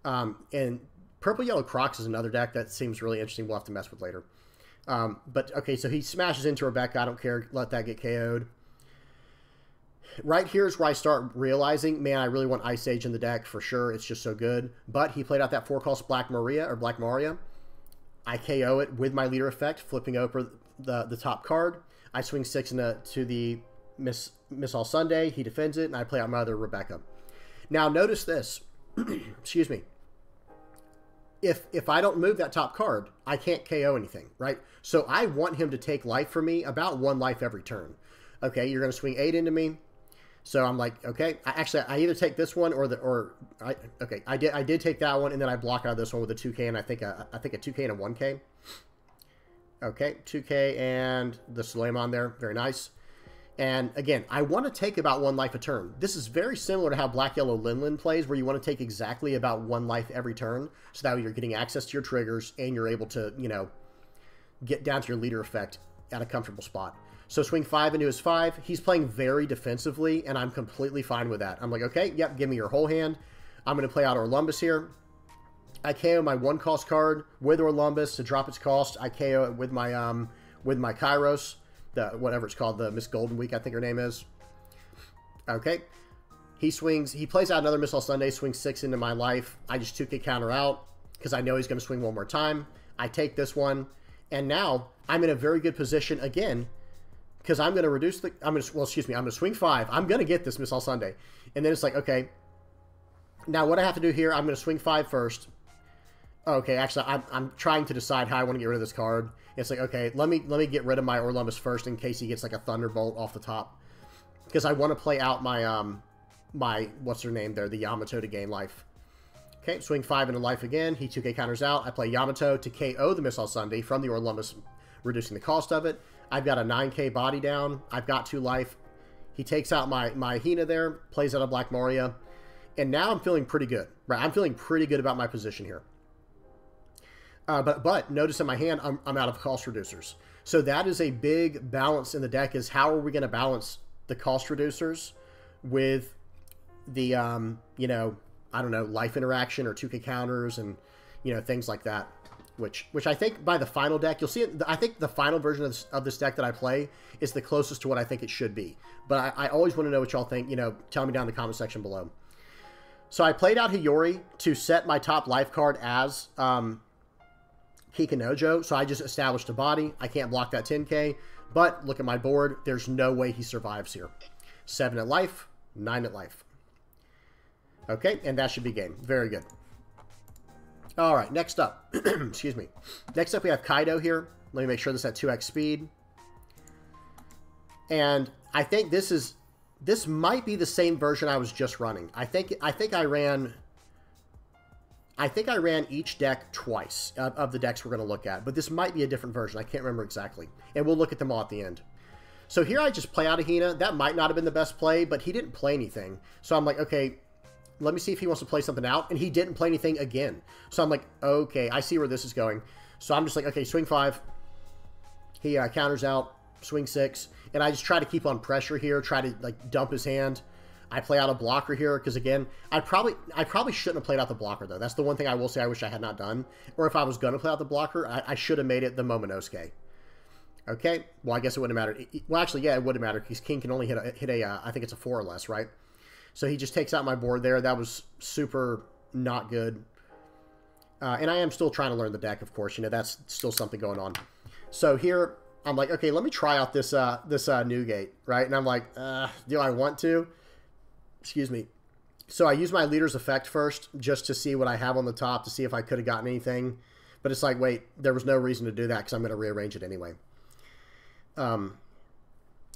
Um, and Purple Yellow Crocs is another deck that seems really interesting. We'll have to mess with later. Um, but okay, so he smashes into Rebecca. I don't care. Let that get KO'd right here is where I start realizing, man, I really want Ice Age in the deck for sure. It's just so good. But he played out that four cost Black Maria or Black Maria. I KO it with my leader effect, flipping over the the top card. I swing six into to the Miss Miss All Sunday. He defends it, and I play out my other Rebecca. Now notice this. Excuse me. If if I don't move that top card, I can't KO anything, right? So I want him to take life from me, about one life every turn. Okay, you're going to swing eight into me. So I'm like, okay, I, actually, I either take this one or the or I okay, I did I did take that one and then I block out this one with a 2K and I think a, I think a 2K and a 1K. Okay, 2K and the Suleiman there, very nice. And again, I want to take about one life a turn. This is very similar to how Black Yellow Linlin plays, where you want to take exactly about one life every turn, so that way you're getting access to your triggers and you're able to, you know, get down to your leader effect at a comfortable spot. So swing five into his five. He's playing very defensively, and I'm completely fine with that. I'm like, okay, yep, give me your whole hand. I'm going to play out Orlumbus here. I KO my one cost card with Orlumbus to drop its cost. I KO it with my um with my Kyros, the whatever it's called, the Miss Golden Week, I think her name is. Okay. He swings, he plays out another Miss All Sunday, swings six into my life. I just took a counter out because I know he's going to swing one more time. I take this one, and now I'm in a very good position again because I'm going to reduce the. I'm going to well, excuse me. I'm going to swing five. I'm going to get this Miss All Sunday, and then it's like okay. Now what I have to do here? I'm going to swing five first. Okay, actually, I'm, I'm trying to decide how I want to get rid of this card. It's like okay, let me let me get rid of my Orlumbus first in case he gets like a Thunderbolt off the top, because I want to play out my um my what's her name there, the Yamato to gain life. Okay, swing five into life again. He 2K counters out. I play Yamato to KO the Miss All Sunday from the Orlumbus, reducing the cost of it. I've got a 9k body down. I've got two life. He takes out my, my Hina there, plays out a Black Moria. And now I'm feeling pretty good. Right, I'm feeling pretty good about my position here. Uh, but but notice in my hand, I'm, I'm out of cost reducers. So that is a big balance in the deck is how are we going to balance the cost reducers with the, um, you know, I don't know, life interaction or 2k counters and, you know, things like that which which I think by the final deck you'll see it. I think the final version of this, of this deck that I play is the closest to what I think it should be. But I, I always want to know what y'all think. You know, tell me down in the comment section below. So I played out Hiyori to set my top life card as um, Kikunojo. So I just established a body. I can't block that 10k. But look at my board. There's no way he survives here. Seven at life, nine at life. Okay, and that should be game. Very good. All right, next up. Excuse me. Next up, we have Kaido here. Let me make sure this is at 2x speed. And I think this is... This might be the same version I was just running. I think I think I ran... I think I ran each deck twice of, of the decks we're going to look at. But this might be a different version. I can't remember exactly. And we'll look at them all at the end. So here I just play out a Hina. That might not have been the best play, but he didn't play anything. So I'm like, okay, let me see if he wants to play something out. And he didn't play anything again. So I'm like, okay, I see where this is going. So I'm just like, okay, swing five. He uh, counters out, swing six. And I just try to keep on pressure here, try to like dump his hand. I play out a blocker here because again, I probably I probably shouldn't have played out the blocker though. That's the one thing I will say I wish I had not done. Or if I was going to play out the blocker, I, I should have made it the Momonosuke. Okay, well I guess it wouldn't matter. Well, actually, yeah, it wouldn't matter because King can only hit a hit a uh, I think it's a four or less, right? So he just takes out my board there. That was super not good. Uh, and I am still trying to learn the deck, of course. You know, that's still something going on. So here, I'm like, okay, let me try out this uh, this uh, Newgate, right? And I'm like, uh, do I want to? Excuse me. So I use my leader's effect first, just to see what I have on the top, to see if I could have gotten anything. But it's like, wait, there was no reason to do that because I'm going to rearrange it anyway. Um,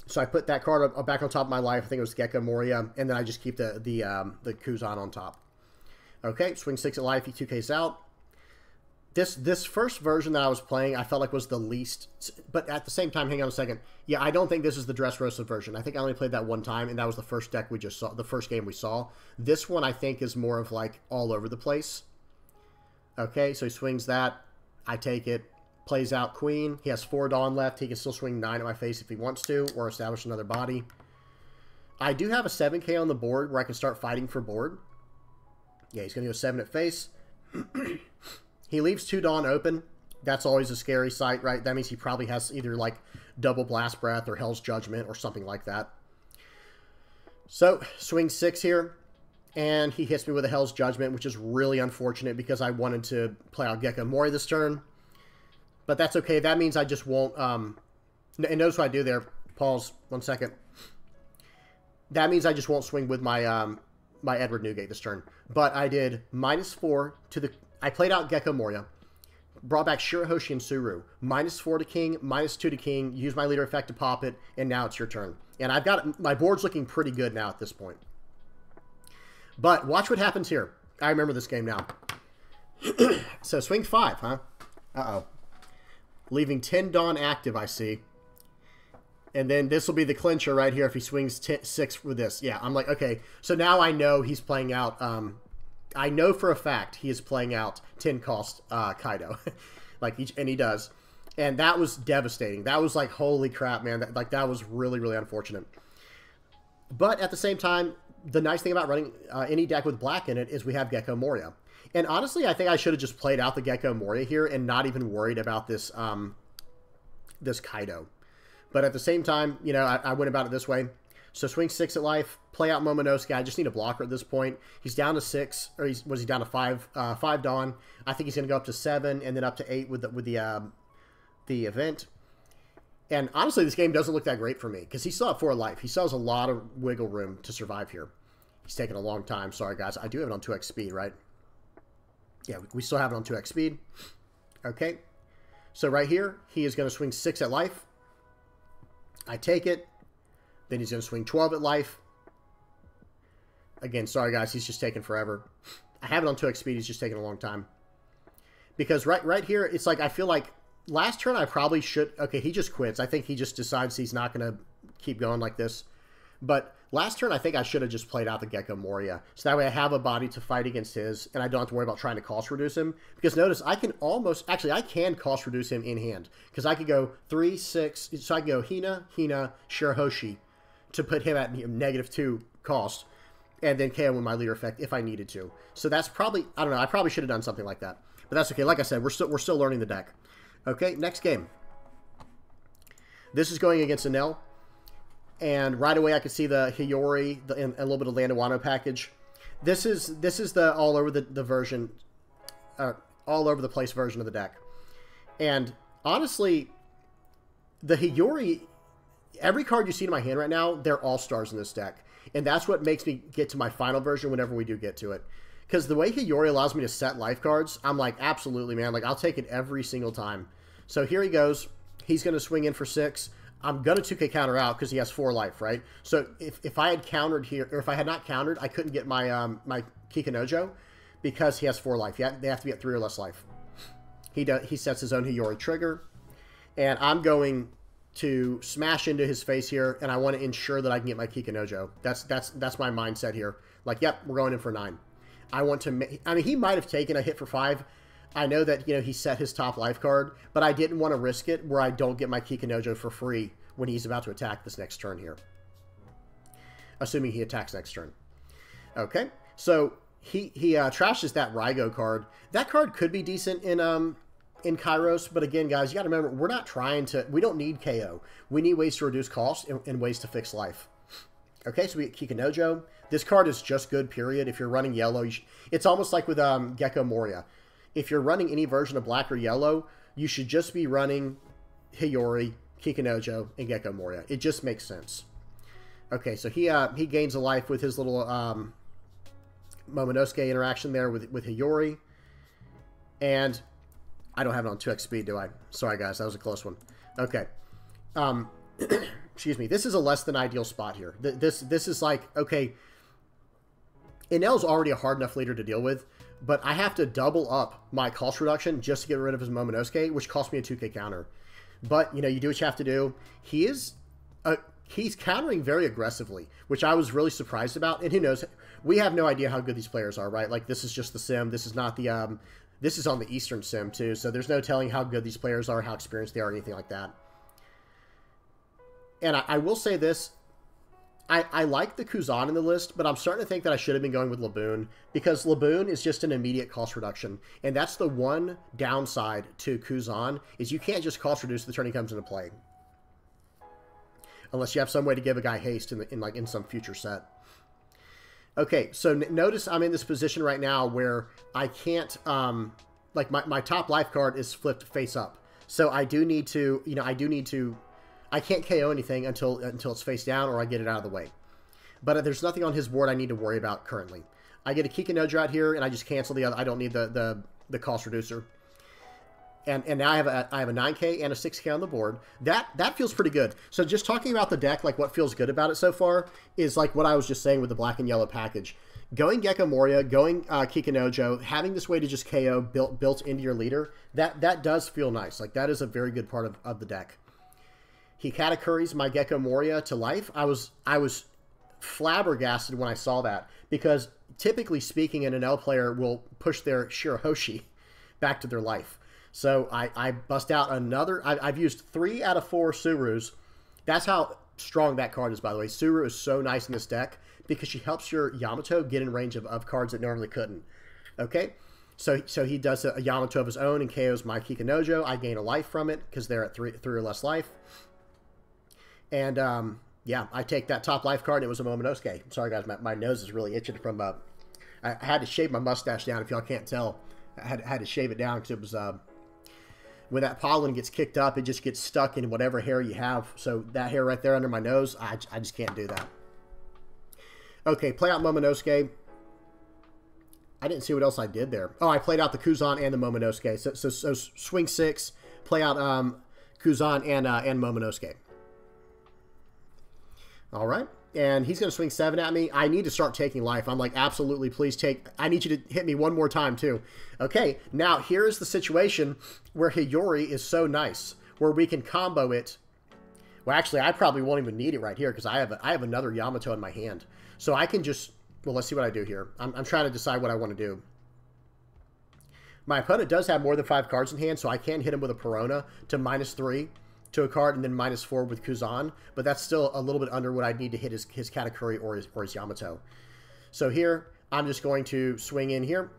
so I put that card back on top of my life. I think it was Gecko Moria, and then I just keep the the um, the Kuzan on top. Okay, swing six at life. He two Ks out this this first version that I was playing, I felt like was the least. But at the same time, hang on a second. Yeah, I don't think this is the dress Dressrosa version. I think I only played that one time, and that was the first deck we just saw, the first game we saw. This one, I think, is more of like all over the place. Okay, so he swings that. I take it. Plays out Queen. He has four DON left. He can still swing nine at my face if he wants to, or establish another body. I do have a 7k on the board where I can start fighting for board. Yeah, he's going to go 7 at face. He leaves two DON open. That's always a scary sight, right? That means he probably has either like double blast breath or Hell's Judgment or something like that. So, swing six here, and he hits me with a Hell's Judgment, which is really unfortunate because I wanted to play out Gecko Mori this turn. But that's okay. That means I just won't... Um, and notice what I do there. Pause one second. That means I just won't swing with my um, my Edward Newgate this turn. But I did minus four to the I played out Gecko Moria, brought back Shirahoshi and Suru. Minus four to king, minus two to king, use my leader effect to pop it, and now it's your turn. And I've got, my board's looking pretty good now at this point. But watch what happens here. I remember this game now. so swing five, huh? Uh-oh. Leaving 10 DON active, I see. And then this will be the clincher right here if he swings ten, 6 with this. Yeah, I'm like, okay. So now I know he's playing out um, I know for a fact he is playing out 10 cost uh, Kaido. like each, and he does. And that was devastating. That was like, holy crap, man. That, like, that was really, really unfortunate. But at the same time, the nice thing about running uh, any deck with black in it is we have Gecko Moria. And honestly, I think I should have just played out the Gecko Moria here and not even worried about this um, this Kaido. But at the same time, you know, I, I went about it this way. So swing six at life, play out Momonosuke. I just need a blocker at this point. He's down to six, or he's, was he down to five? Uh, five DON. I think he's going to go up to seven, and then up to eight with the with the um, the event. And honestly, this game doesn't look that great for me because he still has four life. He still has a lot of wiggle room to survive here. He's taking a long time. Sorry, guys. I do have it on 2x speed, right? Yeah, we still have it on 2x speed. Okay. So right here, he is going to swing 6 at life. I take it. Then he's going to swing 12 at life. Again, sorry guys, he's just taking forever. I have it on 2x speed, he's just taking a long time. Because right right here, it's like I feel like last turn I probably should... Okay, he just quits. I think he just decides he's not going to keep going like this. But last turn, I think I should have just played out the Gecko Moria. So that way I have a body to fight against his, and I don't have to worry about trying to cost reduce him. Because notice, I can almost... Actually, I can cost reduce him in hand. Because I could go 3, 6... So I can go Hina, Hina, Shirahoshi, to put him at negative two cost, and then KO with my leader effect if I needed to. So that's probably I don't know. I probably should have done something like that, but that's okay. Like I said, we're still we're still learning the deck. Okay, next game. This is going against Enel, and right away I could see the Hiyori the, and a little bit of Land of Wano package. This is this is the all over the the version, uh, all over the place version of the deck, and honestly, the Hiyori every card you see in my hand right now, they're all stars in this deck. And that's what makes me get to my final version whenever we do get to it. Because the way Hiyori allows me to set life cards, I'm like, absolutely, man. Like, I'll take it every single time. So here he goes. He's going to swing in for six. I'm to 2k counter out because he has four life, right? So if, if I had countered here, or if I had not countered, I couldn't get my um, my Kikunojo because he has four life. Yeah, they have to be at three or less life. He does, he sets his own Hiyori trigger. And I'm going to smash into his face here, and I want to ensure that I can get my Kikunojo. That's that's that's my mindset here. Like, yep, we're going in for nine. I want to. I mean, he might have taken a hit for five. I know that you know he set his top life card, but I didn't want to risk it where I don't get my Kikunojo for free when he's about to attack this next turn here. assuming he attacks next turn. Okay, so he he uh, trashes that Raigo card. That card could be decent in um in Kyros, but again, guys, you got to remember we're not trying to. We don't need KO. We need ways to reduce cost and, and ways to fix life. Okay, so we get Kikunojo. This card is just good. Period. If you're running yellow, you it's almost like with um, Gecko Moria. If you're running any version of black or yellow, you should just be running Hiyori, Kikunojo, and Gecko Moria. It just makes sense. Okay, so he uh, he gains a life with his little um, Momonosuke interaction there with, with Hiyori. And I don't have it on 2x speed, do I? Sorry, guys. That was a close one. Okay. Um, excuse me. This is a less than ideal spot here. This, this is like, okay, Enel's already a hard enough leader to deal with, but I have to double up my cost reduction just to get rid of his Momonosuke, which cost me a 2k counter. But, you know, you do what you have to do. He is... A, he's countering very aggressively, which I was really surprised about. And who knows? We have no idea how good these players are, right? Like this is just the sim. This is not the um, this is on the Eastern sim too. So there's no telling how good these players are, how experienced they are, anything like that. And I, I will say this. I, I like the Kuzan in the list, but I'm starting to think that I should have been going with Laboon because Laboon is just an immediate cost reduction. And that's the one downside to Kuzan is you can't just cost reduce the turn he comes into play unless you have some way to give a guy haste in, the, in like in some future set. Okay, so notice I'm in this position right now where I can't, um, like my, my top life card is flipped face up. So I do need to, you know, I do need to, I can't KO anything until until it's face down or I get it out of the way. But there's nothing on his board I need to worry about currently. I get a Kikunojo out here and I just cancel the other, I don't need the, the, the cost reducer and and now I have a I have a 9k and a 6k on the board. That that feels pretty good. So just talking about the deck, like what feels good about it so far is like what I was just saying with the black and yellow package. Going Gecko Moria, going uh, Kikunojo, having this way to just KO built built into your leader, that that does feel nice. Like that is a very good part of, of the deck. He Katakuris my Gecko Moria to life. I was I was flabbergasted when I saw that because typically speaking, an Enel player will push their Shirahoshi back to their life. So I, I bust out another. I, have used three out of four Surus. That's how strong that card is, by the way. Suru is so nice in this deck because she helps your Yamato get in range of, of cards that normally couldn't. Okay? So so he does a, Yamato of his own and KOs my Kikunojo. I gain a life from it because they're at three, three or less life. And um, yeah, I take that top life card. it was a Momonosuke. Sorry, guys, my, my nose is really itching from. Uh, I, I had to shave my mustache down. If y'all can't tell, I had, had to shave it down because it was uh, when that pollen gets kicked up, it just gets stuck in whatever hair you have. So that hair right there under my nose, I, I just can't do that. Okay, play out Momonosuke. I didn't see what else I did there. Oh, I played out the Kuzan and the Momonosuke. So, so, so swing six, play out um, Kuzan and, uh, and Momonosuke. All right and he's going to swing seven at me. I need to start taking life. I'm like, absolutely, please take. I need you to hit me one more time, too. Okay, now here's the situation where Hiyori is so nice, where we can combo it. Well, actually, I probably won't even need it right here because I have a, I have another Yamato in my hand. So I can just, well, let's see what I do here. I'm, I'm trying to decide what I want to do. My opponent does have more than five cards in hand, so I can hit him with a Perona to minus three to a card and then minus four with Kuzan, but that's still a little bit under what I'd need to hit his, his Katakuri or his, or his Yamato. So here, I'm just going to swing in here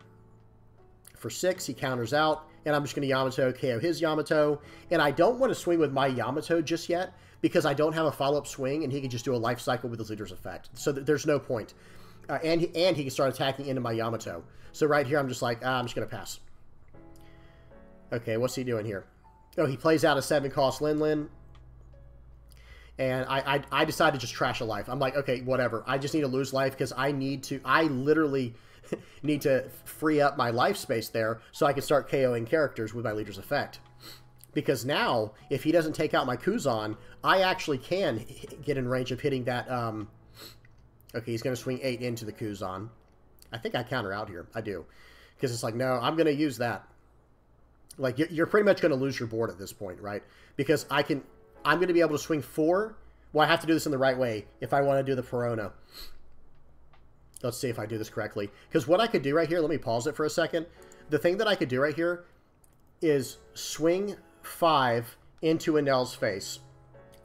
for six. He counters out, and I'm just going to Yamato KO his Yamato. And I don't want to swing with my Yamato just yet because I don't have a follow-up swing, and he can just do a life cycle with his leader's effect. So th there's no point. Uh, and, and he can start attacking into my Yamato. So right here, I'm just like, ah, I'm just going to pass. Okay, what's he doing here? Oh, he plays out a seven cost Linlin. And I, I, I decided to just trash a life. I'm like, okay, whatever. I just need to lose life because I need to, I literally need to free up my life space there so I can start KOing characters with my leader's effect. Because now, if he doesn't take out my Kuzan, I actually can get in range of hitting that, um, okay, he's going to swing 8 into the Kuzan. I think I counter out here. I do. Because it's like, no, I'm going to use that. Like you're pretty much going to lose your board at this point, right? Because I can, I'm going to be able to swing four. Well, I have to do this in the right way if I want to do the Perona. Let's see if I do this correctly. Because what I could do right here, let me pause it for a second. The thing that I could do right here is swing five into Enel's face,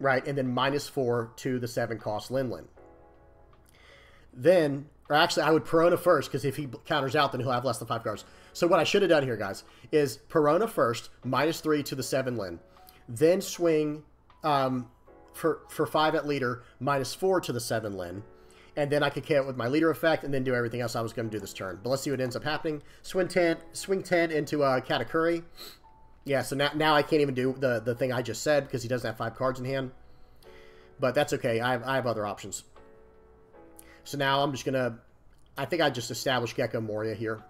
right? And then minus four to the seven cost Linlin. Then, or actually, I would Perona first because if he counters out, then he'll have less than five cards. So what I should have done here, guys, is Perona first, minus three to the seven Lin, Then swing um, for, for five at leader, minus four to the seven Lin, And then I could KO it with my leader effect and then do everything else I was going to do this turn. But let's see what ends up happening. Swing 10, swing 10 into uh, Katakuri. Yeah, so now, now I can't even do the, the thing I just said because he doesn't have five cards in hand. But that's okay. I have, I have other options. So now I'm just going to... I think I just established Gecko Moria here.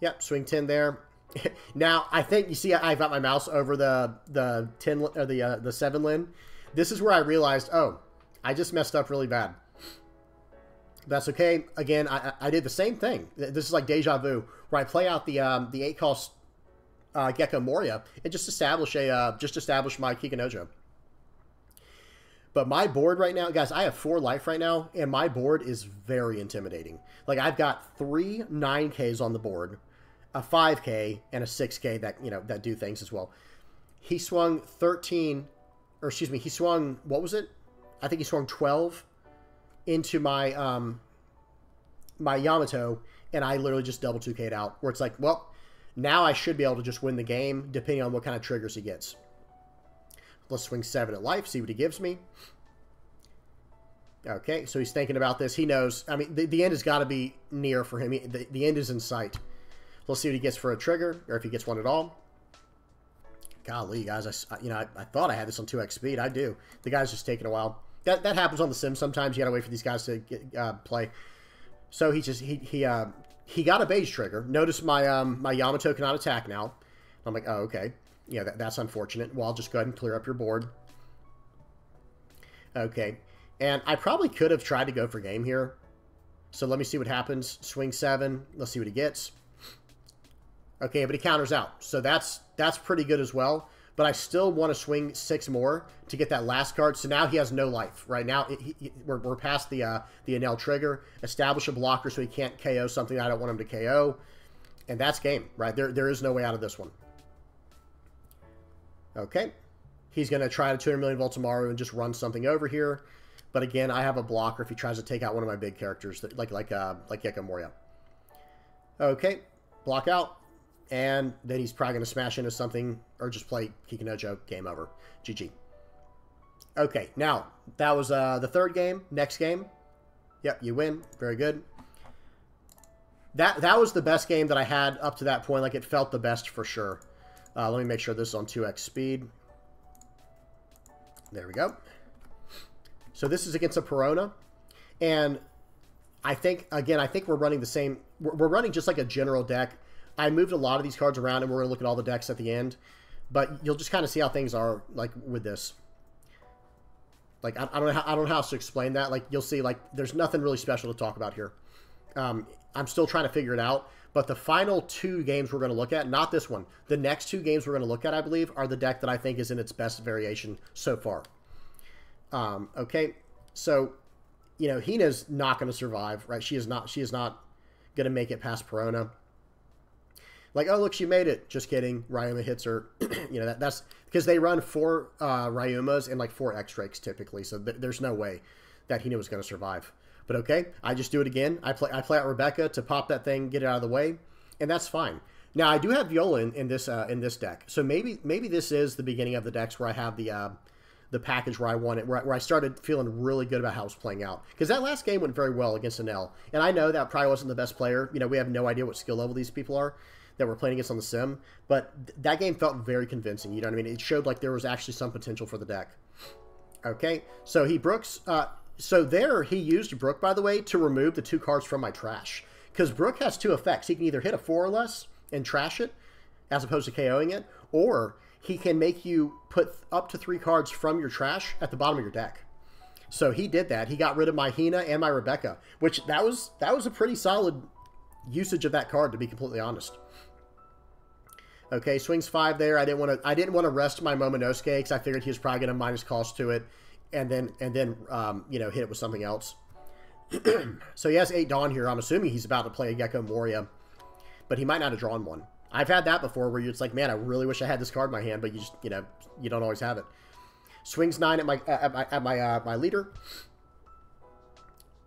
Yep, swing 10 there. now, I think, you see I've got my mouse over the the 10 or the, uh, the 7 lin. This is where I realized, oh, I just messed up really bad. That's okay. Again, I, I did the same thing. This is like deja vu, where I play out the um, the 8 cost uh, Gecko Moria and just establish a uh, just establish my Kikunojo. But my board right now, guys, I have four life right now, and my board is very intimidating. Like I've got three 9Ks on the board, a 5K, and a 6K that you know that do things as well. He swung 13, or excuse me, he swung what was it? I think he swung 12 into my um my Yamato, and I literally just double 2K'd out. Where it's like, well, now I should be able to just win the game, depending on what kind of triggers he gets. Let's swing 7 at life, see what he gives me. Okay, so he's thinking about this. He knows. I mean, the, the end has got to be near for him. He, the, the end is in sight. Let's see what he gets for a trigger, or if he gets one at all. Golly, guys, I, you know, I, I thought I had this on 2x speed. I do. The guy's just taking a while. That, that happens on The Sims sometimes. You got to wait for these guys to get, uh, play. So he just, he, he, uh, he got a Bege trigger. Notice my um, my Yamato cannot attack now. I'm like, oh, okay. Yeah, that, that's unfortunate. Well, I'll just go ahead and clear up your board. Okay. And I probably could have tried to go for game here. So let me see what happens. Swing seven. Let's see what he gets. Okay, but he counters out. So that's that's pretty good as well. But I still want to swing six more to get that last card. So now he has no life. Right now, he, we're, we're past the uh, the Enel trigger. Establish a blocker so he can't KO something I don't want him to KO. And that's game, right? There, there is no way out of this one. Okay. He's going to try to 200 million volt Amaru and just run something over here. But again, I have a blocker if he tries to take out one of my big characters, that, like like uh, like Gecko Moria. Okay, block out. And then he's probably going to smash into something or just play Kikunojo. Game over. GG. Okay, now, that was uh, the third game. Next game. Yep, you win. Very good. That that was the best game that I had up to that point. Like, it felt the best for sure. Uh, let me make sure this is on 2x speed. There we go. So this is against a Perona. And I think, again, I think we're running the same... We're, we're running just like a general deck. I moved a lot of these cards around, and we're going to look at all the decks at the end. But you'll just kind of see how things are, like, with this. Like, I, I, don't know how, I don't know how to explain that. Like, you'll see, like, there's nothing really special to talk about here. Um, I'm still trying to figure it out. But the final two games we're going to look at, not this one, the next two games we're going to look at, I believe, are the deck that I think is in its best variation so far. Um, okay, so, you know, Hina's not going to survive, right? She is not, she is not going to make it past Perona like, oh, look, she made it. Just kidding. Ryuma hits her. you know, that, that's because they run four uh, Ryumas and like four X-Drakes typically. So th there's no way that Hina was going to survive. But okay, I just do it again. I play I play out Rebecca to pop that thing, get it out of the way, and that's fine. Now I do have Viola in, in this uh, in this deck, so maybe maybe this is the beginning of the decks where I have the uh, the package where I want it, where I, where I started feeling really good about how it was playing out. Because that last game went very well against Enel, and I know that probably wasn't the best player. You know, we have no idea what skill level these people are, that we're playing against on the sim, but th that game felt very convincing. You know what I mean? It showed like there was actually some potential for the deck. Okay, so he Brooks. Uh, so there he used Brook, by the way, to remove the two cards from my trash. Because Brook has two effects. He can either hit a four or less and trash it, as opposed to KOing it, or he can make you put up to three cards from your trash at the bottom of your deck. So he did that. He got rid of my Hina and my Rebecca, which that was that was a pretty solid usage of that card, to be completely honest. Okay, swings five there. I didn't want to. I didn't want to rest my Momonosuke because I figured he was probably going to minus cost to it, and then and then um, you know hit it with something else. so he has eight DON here. I'm assuming he's about to play a Gecko Moria, but he might not have drawn one. I've had that before where it's like, man, I really wish I had this card in my hand, but you just you know you don't always have it. Swings nine at my at my at my uh, my leader.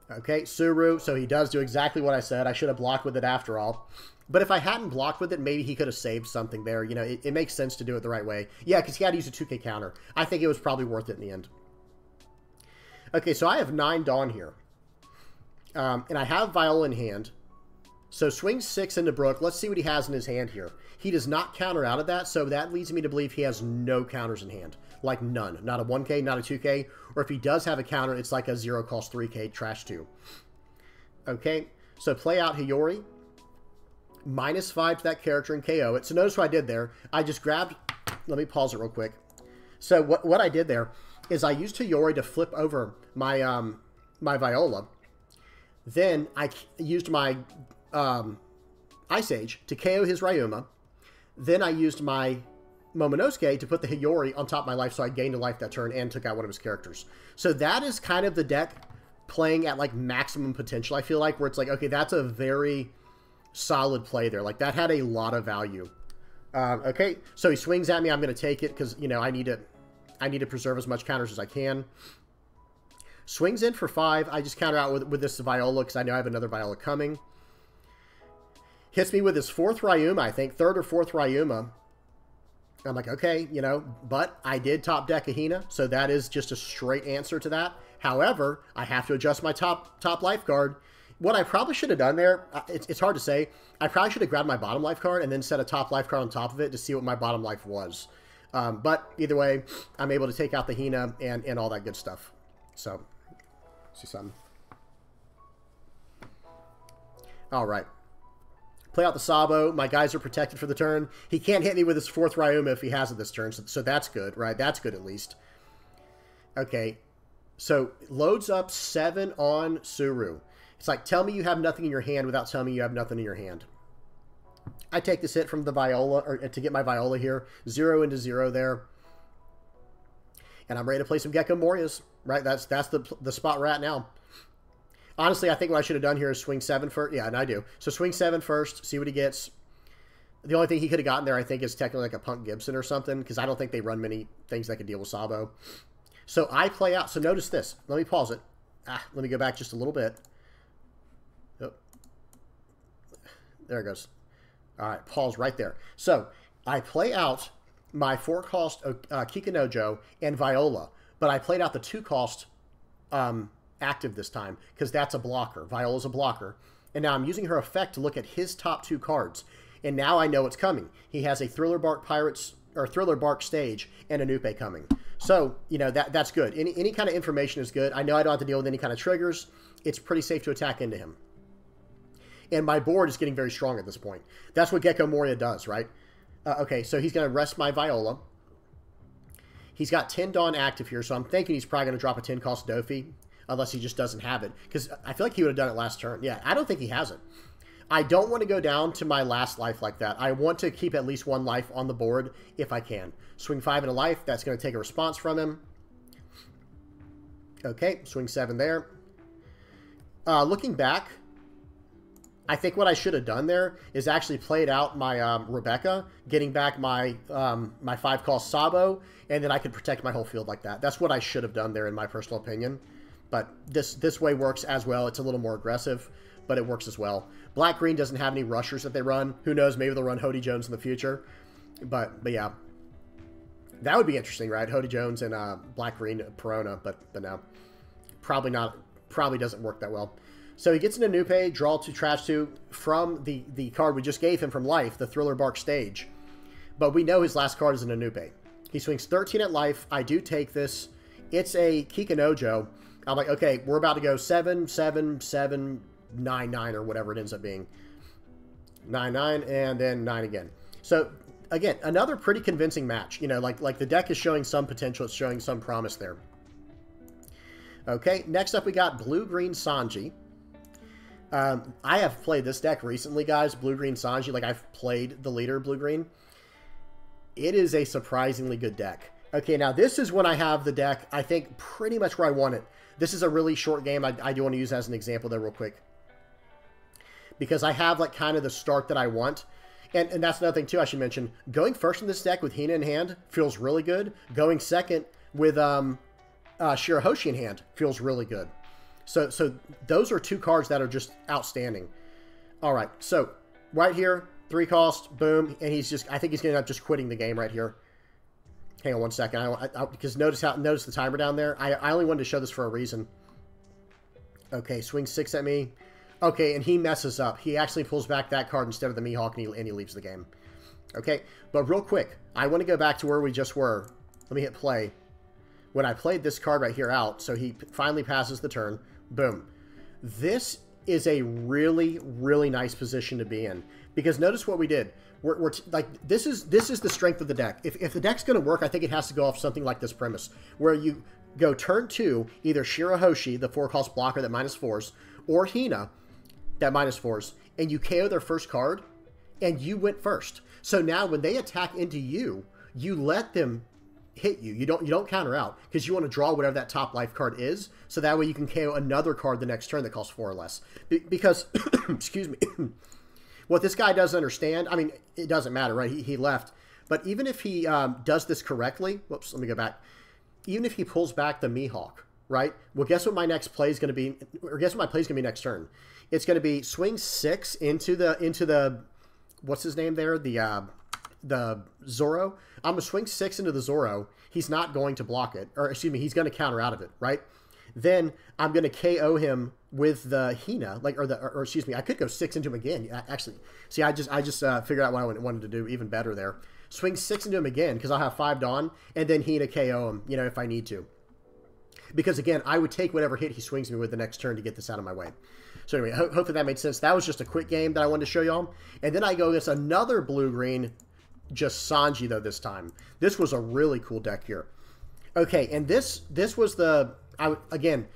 Okay, Suru, so he does do exactly what I said. I should have blocked with it after all. But if I hadn't blocked with it, maybe he could have saved something there. You know, it, it makes sense to do it the right way. Yeah, because he had to use a 2k counter. I think it was probably worth it in the end. Okay, so I have 9 DON here. Um, and I have Viola in hand. So swing 6 into Brook. Let's see what he has in his hand here. He does not counter out of that, so that leads me to believe he has no counters in hand. Like none. Not a 1k, not a 2k. Or if he does have a counter, it's like a 0 cost 3k trash 2. Okay, so play out Hiyori minus 5 to that character and KO it. So notice what I did there. I just grabbed... Let me pause it real quick. So what, what I did there is I used Hiyori to flip over my um, my Viola. Then I used my um, Ice Age to KO his Ryuma. Then I used my Momonosuke to put the Hiyori on top of my life so I gained a life that turn and took out one of his characters. So that is kind of the deck playing at like maximum potential, I feel like, where it's like, okay, that's a very solid play there. Like that had a lot of value. Um, okay, so he swings at me. I'm going to take it because you know I need to, I need to preserve as much counters as I can. Swings in for five. I just counter out with with this Viola because I know I have another Viola coming. Hits me with his fourth Ryuma, I think, third or fourth Ryuma. I'm like, okay, you know, but I did top deck a Hina, so that is just a straight answer to that. However, I have to adjust my top top life card what I probably should have done there, uh, it's, it's hard to say. I probably should have grabbed my bottom life card and then set a top life card on top of it to see what my bottom life was. Um, but either way, I'm able to take out the Hina and, and all that good stuff. So, see something. All right. Play out the Sabo. My guys are protected for the turn. He can't hit me with his fourth Ryuma if he has it this turn, so, so that's good, right? That's good at least. Okay. So, loads up seven on Suru. It's like, tell me you have nothing in your hand without telling me you have nothing in your hand. I take this hit from the Viola, or to get my Viola here. Zero into zero there. And I'm ready to play some Gecko Morias. Right, that's that's the, the spot we're at now. Honestly, I think what I should have done here is swing seven first. Yeah, and I do. So swing seven first, see what he gets. The only thing he could have gotten there, I think, is technically like a Punk Gibson or something, because I don't think they run many things that can deal with Sabo. So I play out. So notice this. Let me pause it. Ah, let me go back just a little bit. Oh. There it goes. All right, pause right there. So I play out my four cost uh, Kikunojo and Viola, but I played out the two cost um, active this time because that's a blocker. Viola's a blocker. And now I'm using her effect to look at his top two cards. And now I know it's coming. He has a Thriller Bark Pirates or Thriller Bark stage and a coming. So, you know, that that's good. Any, any kind of information is good. I know I don't have to deal with any kind of triggers. It's pretty safe to attack into him and my board is getting very strong at this point. That's what Gecko Moria does, right? Uh, okay, so he's going to rest my Viola. He's got 10 DON active here, so I'm thinking he's probably going to drop a 10 cost Dofi, unless he just doesn't have it. Because I feel like he would have done it last turn. Yeah, I don't think he has it. I don't want to go down to my last life like that. I want to keep at least one life on the board if I can. Swing 5 in a life, that's going to take a response from him. Okay, swing 7 there. Uh, looking back, I think what I should have done there is actually played out my um, Rebecca, getting back my um, my five call Sabo, and then I could protect my whole field like that. That's what I should have done there, in my personal opinion. But this this way works as well. It's a little more aggressive, but it works as well. Black Green doesn't have any rushers that they run. Who knows? Maybe they'll run Hody Jones in the future. But but yeah, that would be interesting, right? Hody Jones and uh, Black Green Perona, but but no, probably not. Probably doesn't work that well. So he gets into Nupe, draw two, trash two from the, the card we just gave him from life, the Thriller Bark stage. But we know his last card is an Inuppe. He swings 13 at life. I do take this. It's a Kikunojo. I'm like, okay, we're about to go 7, 7, 7, 9, 9, or whatever it ends up being. 9, 9, and then 9 again. So, again, another pretty convincing match. You know, like, like the deck is showing some potential. It's showing some promise there. Okay, next up we got Blue-Green Sanji. Um, I have played this deck recently, guys. Blue Green Sanji. Like I've played the leader Blue Green. It is a surprisingly good deck. Okay, now this is when I have the deck. I think pretty much where I want it. This is a really short game. I, I do want to use as an example there real quick because I have like kind of the start that I want. And, and that's another thing too I should mention. Going first in this deck with Hina in hand feels really good. Going second with um, uh, Shirahoshi in hand feels really good. So, so those are two cards that are just outstanding. All right, so right here, three cost, boom, and he's just, I think he's going to end up just quitting the game right here. Hang on one second, I, I, because notice how, notice the timer down there. I, I only wanted to show this for a reason. Okay, swing six at me. Okay, and he messes up. He actually pulls back that card instead of the Mihawk, and he, and he leaves the game. Okay, but real quick, I want to go back to where we just were. Let me hit play. When I played this card right here out, so he finally passes the turn. Boom. This is a really, really nice position to be in. Because notice what we did. We're, we're like this is this is the strength of the deck. If, if the deck's going to work, I think it has to go off something like this premise, where you go turn two, either Shirahoshi, the four cost blocker that minus fours, or Hina, that minus fours, and you KO their first card, and you went first. So now when they attack into you, you let them hit you. You don't you don't counter out because you want to draw whatever that top life card is, so that way you can KO another card the next turn that costs four or less. Be because, excuse me, what this guy doesn't understand. I mean, it doesn't matter, right? He, he left, but even if he um, does this correctly, whoops, let me go back. Even if he pulls back the Mihawk, right? Well, guess what my next play is going to be, or guess what my play is going to be next turn? It's going to be swing six into the into the what's his name there? The uh, the Zoro. I'm gonna swing six into the Zoro. He's not going to block it, or excuse me, he's to counter out of it, right? Then I'm to KO him with the Hina, like, or the, or, or, excuse me, I could go six into him again. Actually, see, I just, I just uh, figured out what I wanted to do even better there. Swing six into him again because I'll have five DON, and then Hina KO him, you know, if I need to. Because again, I would take whatever hit he swings me with the next turn to get this out of my way. So anyway, ho hopefully that made sense. That was just a quick game that I wanted to show y'all. And then I go against another blue-green, just Sanji though this time. This was a really cool deck here. Okay, and this this was the I again,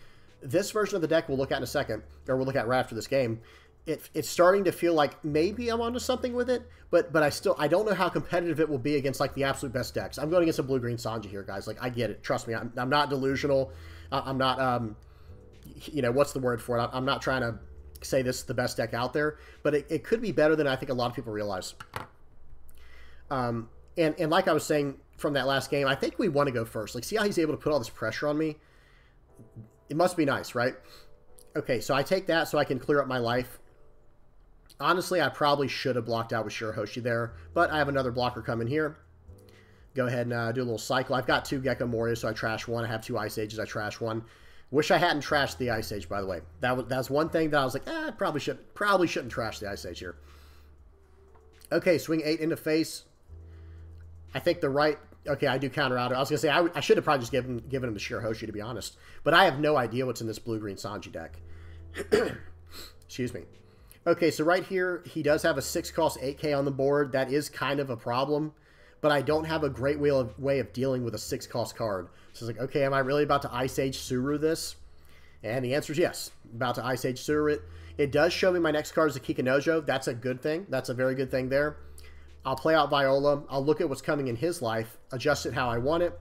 this version of the deck we'll look at in a second, or we'll look at right after this game. It, it's starting to feel like maybe I'm onto something with it, but but I still I don't know how competitive it will be against like the absolute best decks. I'm going against a blue green Sanji here, guys. Like I get it, trust me. I'm, I'm not delusional. I'm not um you know, what's the word for it? I'm not trying to say this is the best deck out there, but it, it could be better than I think a lot of people realize. Um, and, and like I was saying from that last game, I think we want to go first. Like, see how he's able to put all this pressure on me? It must be nice, right? Okay, so I take that so I can clear up my life. Honestly, I probably should have blocked out with Shirahoshi there, but I have another blocker coming here. Go ahead and uh, do a little cycle. I've got two Gecko Moria, so I trash one. I have two Ice Ages, I trash one. Wish I hadn't trashed the Ice Age, by the way. That was that's one thing that I was like, eh, probably should probably shouldn't trash the Ice Age here. Okay, swing eight into face. I think the right. Okay, I do counter out. I was gonna say I, I should have probably just given given him the Shirahoshi to be honest, but I have no idea what's in this blue green Sanji deck. Excuse me. Okay, so right here he does have a six cost 8k on the board. That is kind of a problem but I don't have a great way of, way of dealing with a six cost card. So it's like, okay, am I really about to Ice Age Suru this? And the answer is yes. About to Ice Age Suru it. It does show me my next card is a Kikunojo. That's a good thing. That's a very good thing there. I'll play out Viola. I'll look at what's coming in his life, adjust it how I want it.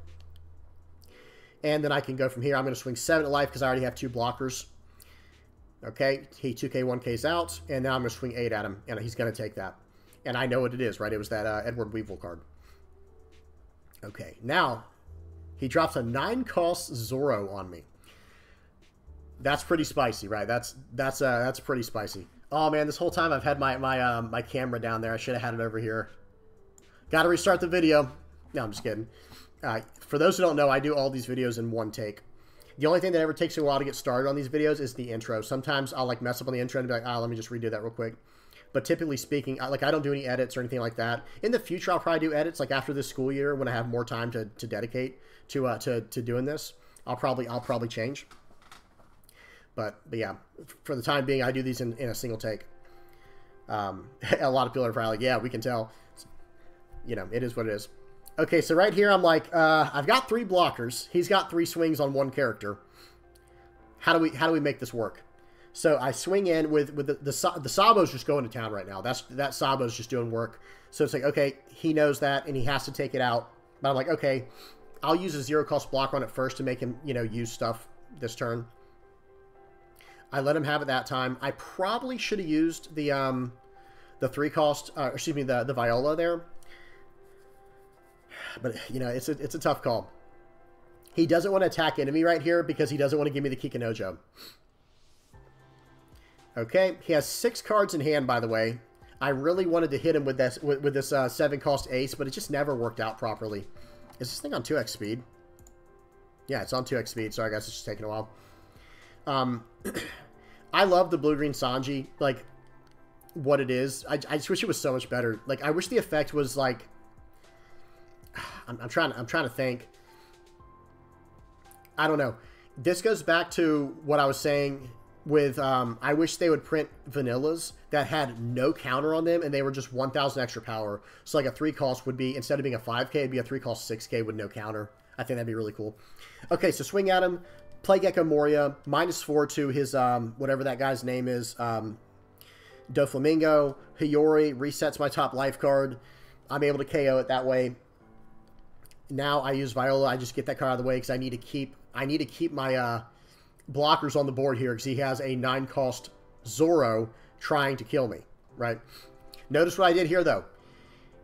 And then I can go from here. I'm going to swing 7 at life because I already have two blockers. Okay, he 2k, 1k's out. And now I'm going to swing 8 at him, and he's going to take that. And I know what it is, right? It was that uh, Edward Weevil card. Okay, now he drops a nine cost Zoro on me. That's pretty spicy, right? That's that's uh that's pretty spicy. Oh man, this whole time I've had my my um, my camera down there. I should have had it over here. Got to restart the video. No, I'm just kidding. Uh, for those who don't know, I do all these videos in one take. The only thing that ever takes me a while to get started on these videos is the intro. Sometimes I'll like mess up on the intro and be like, ah, let me just redo that real quick. But typically speaking, I, like I don't do any edits or anything like that. In the future, I'll probably do edits like after this school year when I have more time to, to dedicate to uh, to to doing this. I'll probably I'll probably change. But but yeah, for the time being, I do these in, in a single take. Um, a lot of people are probably like, yeah, we can tell. You know, it is what it is. Okay, so right here, I'm like, uh, I've got three blockers. He's got three swings on one character. How do we how do we make this work? So I swing in with with the the, the Sabo's just going to town right now. That's that Sabo's just doing work. So it's like okay, he knows that and he has to take it out. But I'm like okay, I'll use a zero cost block on it first to make him you know use stuff this turn. I let him have it that time. I probably should have used the um the three cost uh, excuse me the the Viola there. But you know it's a it's a tough call. He doesn't want to attack enemy right here because he doesn't want to give me the Kikunojo. Okay, he has six cards in hand, by the way. I really wanted to hit him with this with, with this uh, seven cost ace, but it just never worked out properly. Is this thing on 2x speed? Yeah, it's on 2x speed. Sorry, guys, it's just taking a while. Um, I love the blue-green Sanji, like, what it is. I, I just wish it was so much better. Like, I wish the effect was, like... I'm, I'm trying, I'm trying to think. I don't know. This goes back to what I was saying with um, I wish they would print vanillas that had no counter on them and they were just 1,000 extra power. So like a 3 cost would be, instead of being a 5k, it'd be a 3 cost 6k with no counter. I think that'd be really cool. Okay, so swing at him. Play Gecko Moria. Minus 4 to his, um, whatever that guy's name is. Um, Doflamingo. Hiyori resets my top life card. I'm able to KO it that way. Now I use Viola. I just get that card out of the way because I need to keep I need to keep my uh, blockers on the board here because he has a nine cost Zoro trying to kill me, right? Notice what I did here, though.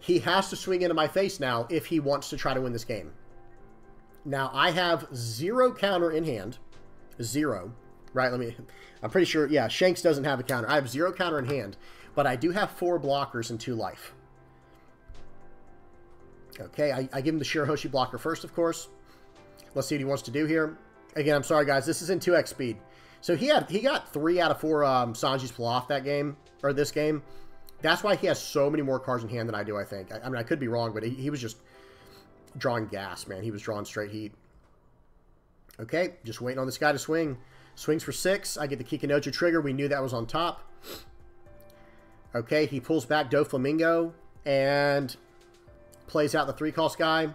He has to swing into my face now if he wants to try to win this game. Now, I have zero counter in hand. Zero. Right, let me... I'm pretty sure, yeah, Shanks doesn't have a counter. I have zero counter in hand, but I do have four blockers and two life. Okay, I, I give him the Shirahoshi blocker first, of course. Let's see what he wants to do here. Again, I'm sorry, guys. This is in 2x speed. So he had he got three out of four um, Sanji's pull off that game, or this game. That's why he has so many more cards in hand than I do, I think. I, I mean, I could be wrong, but he, he, was just drawing gas, man. He was drawing straight heat. Okay, just waiting on this guy to swing. Swings for six. I get the Kikunojo trigger. We knew that was on top. Okay, he pulls back Doflamingo and plays out the three cost guy.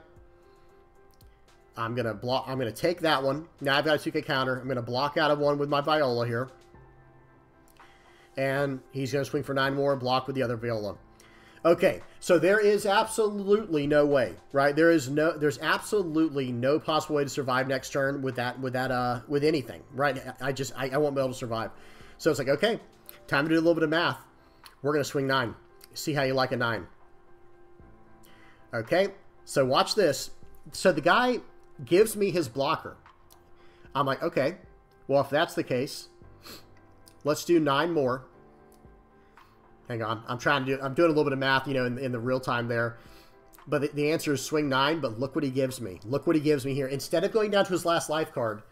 I'm gonna block. I'm gonna take that one. Now I've got a 2K counter. I'm gonna block out of one with my Viola here, and he's gonna swing for nine more. Block with the other Viola. Okay, so there is absolutely no way, right? There is no, there's absolutely no possible way to survive next turn with that, with that, uh, with anything, right? I just, I, I won't be able to survive. So it's like, okay, time to do a little bit of math. We're gonna swing nine. See how you like a nine. Okay, so watch this. So the guy gives me his blocker. I'm like, okay, well, if that's the case, let's do nine more. Hang on. I'm trying to do, I'm doing a little bit of math, you know, in, in the real time there. But the, the answer is swing nine, but look what he gives me. Look what he gives me here. Instead of going down to his last life card,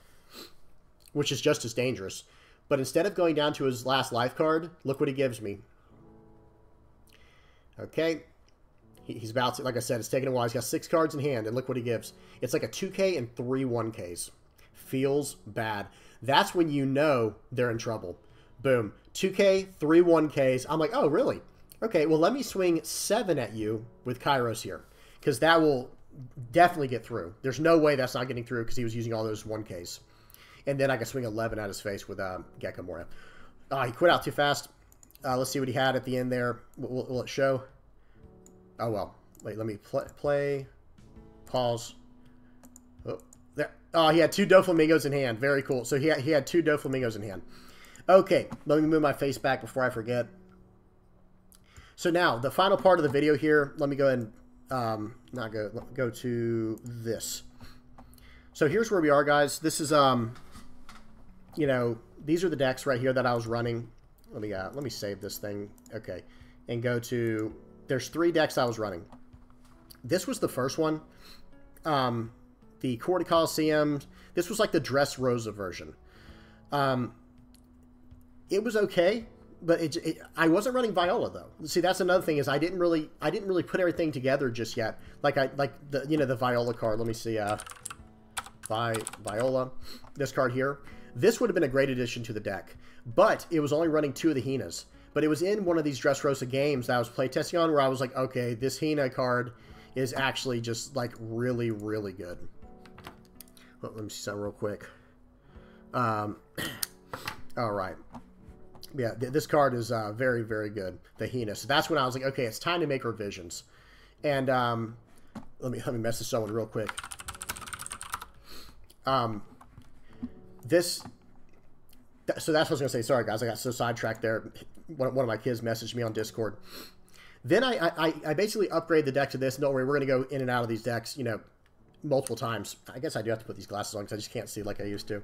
which is just as dangerous, but instead of going down to his last life card, look what he gives me. Okay, He's about to, like I said, it's taking a while. He's got six cards in hand, and look what he gives. It's like a 2K and three 1Ks. Feels bad. That's when you know they're in trouble. Boom. 2K, three 1Ks. I'm like, oh, really? Okay, well, let me swing seven at you with Kyros here, because that will definitely get through. There's no way that's not getting through because he was using all those 1Ks. And then I can swing 11 at his face with uh, Gecko Moria. Uh, he quit out too fast. Uh, let's see what he had at the end there. Will, will it show? Oh, well. Wait, let me play. play pause. Oh, there. Oh, he had two Doflamingos in hand. Very cool. So he had, he had two Doflamingos in hand. Okay, let me move my face back before I forget. So now, the final part of the video here, let me go and um, not go, go to this. So here's where we are, guys. This is, um, you know, these are the decks right here that I was running. Let me, uh, let me save this thing. Okay. And go to there's three decks I was running. This was the first one. Um, the Corrida Coliseum. This was like the Dressrosa version. Um, it was okay, but it, it, I wasn't running Viola though. See, that's another thing is I didn't really I didn't really put everything together just yet. Like I like the you know the Viola card. Let me see. Uh, Vi Viola, this card here. This would have been a great addition to the deck, but it was only running two of the Hinas. But it was in one of these Dressrosa games that I was playtesting on where I was like, okay, this Hina card is actually just like really, really good. Let me see something real quick. Um, all right. Yeah, th this card is uh, very, very good, the Hina. So that's when I was like, okay, it's time to make revisions. And um, let me let me message someone real quick. Um, this so that's what I was to say. Sorry, guys. I got so sidetracked there one, one of my kids messaged me on Discord. Then I, I, I basically upgrade the deck to this. Don't worry, we're to go in and out of these decks, you know, multiple times. I guess I do have to put these glasses on because I just can't see like I used to.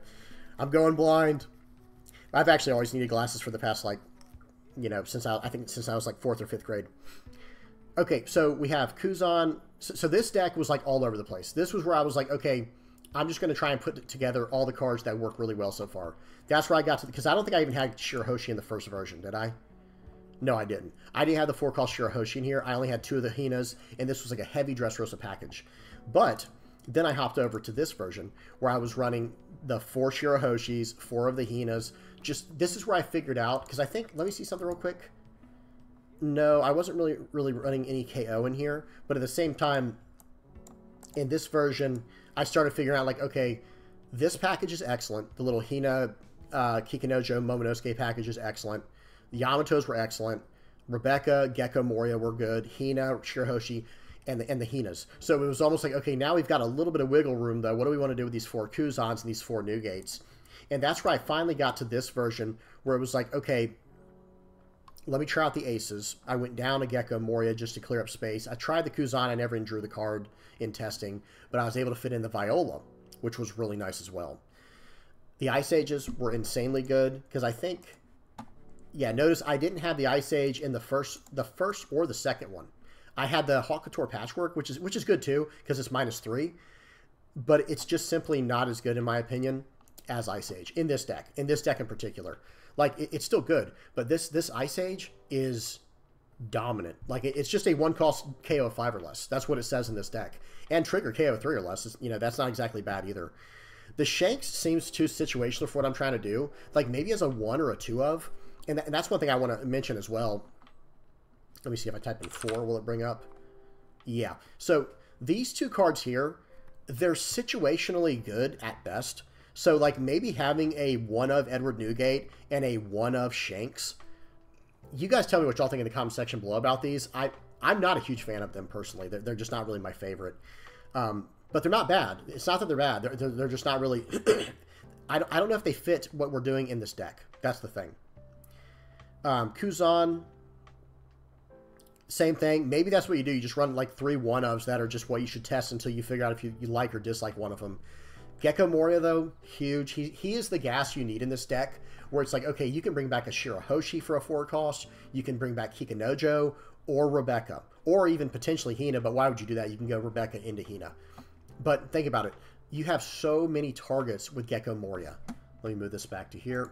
I'm going blind. I've actually always needed glasses for the past like, you know, since I I think since I was like fourth or fifth grade. Okay, so we have Kuzan. So, so this deck was like all over the place. This was where I was like, okay, I'm just going to try and put together all the cards that work really well so far. That's where I got to because I don't think I even had Shirahoshi in the first version, did I? No, I didn't. I didn't have the four call Shirahoshi in here. I only had two of the Hinas, and this was like a heavy Dressrosa package. But then I hopped over to this version where I was running the four Shirahoshis, four of the Hinas. Just this is where I figured out because I think let me see something real quick. No, I wasn't really really running any KO in here, but at the same time, in this version, I started figuring out like okay, this package is excellent. The little Hina uh, Kikunojo Momonosuke package is excellent. The Yamatos were excellent. Rebecca, Gecko, Moria were good. Hina, Shirahoshi, and the, and the Hinas. So it was almost like, okay, now we've got a little bit of wiggle room, though. What do we want to do with these four Kuzans and these four Newgates? And that's where I finally got to this version where it was like, okay, let me try out the aces. I went down to Gecko Moria just to clear up space. I tried the Kuzan. I never drew the card in testing, but I was able to fit in the Viola, which was really nice as well. The Ice Ages were insanely good because I think, yeah, notice I didn't have the Ice Age in the first, the first or the second one. I had the Couture Patchwork, which is which is good too because it's minus three, but it's just simply not as good in my opinion as Ice Age in this deck. In this deck in particular, like it, it's still good, but this this Ice Age is dominant. Like it, it's just a one cost KO five or less. That's what it says in this deck, and trigger KO three or less. Is, you know that's not exactly bad either. The Shanks seems too situational for what I'm trying to do. Like maybe as a one or a two of, and, th- and that's one thing I want to mention as well. Let me see if I type in four, will it bring up? Yeah. So these two cards here, they're situationally good at best. So like maybe having a one of Edward Newgate and a one of Shanks. You guys tell me what y'all think in the comment section below about these. I I'm not a huge fan of them personally. They're, they're just not really my favorite. Um, but they're not bad. It's not that they're bad. They're, they're, they're just not really. I, don't, I don't know if they fit what we're doing in this deck. That's the thing. Um, Kuzan, same thing. Maybe that's what you do. You just run like three one ofs that are just what you should test until you figure out if you, you like or dislike one of them. Gecko Moria, though, huge. He, he is the gas you need in this deck, where it's like, okay, you can bring back a Shirahoshi for a four cost, you can bring back Kikunojo or Rebecca, or even potentially Hina, but why would you do that? You can go Rebecca into Hina. But think about it. You have so many targets with Gecko Moria. Let me move this back to here.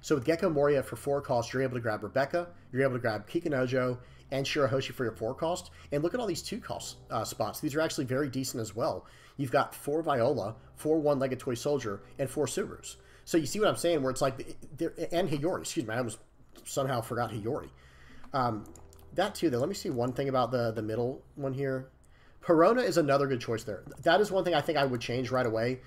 So with Gecko Moria for four cost, you're able to grab Rebecca, you're able to grab Kikunojo, and Shirahoshi for your four cost. And look at all these two cost uh, spots. These are actually very decent as well. You've got four Viola, four one-legged toy soldier, and four Subarus. So you see what I'm saying? Where it's like, and Hiyori. Excuse me, I almost somehow forgot Hiyori. Um, that too. Though, let me see one thing about the the middle one here. Perona is another good choice there. That is one thing I think I would change right away.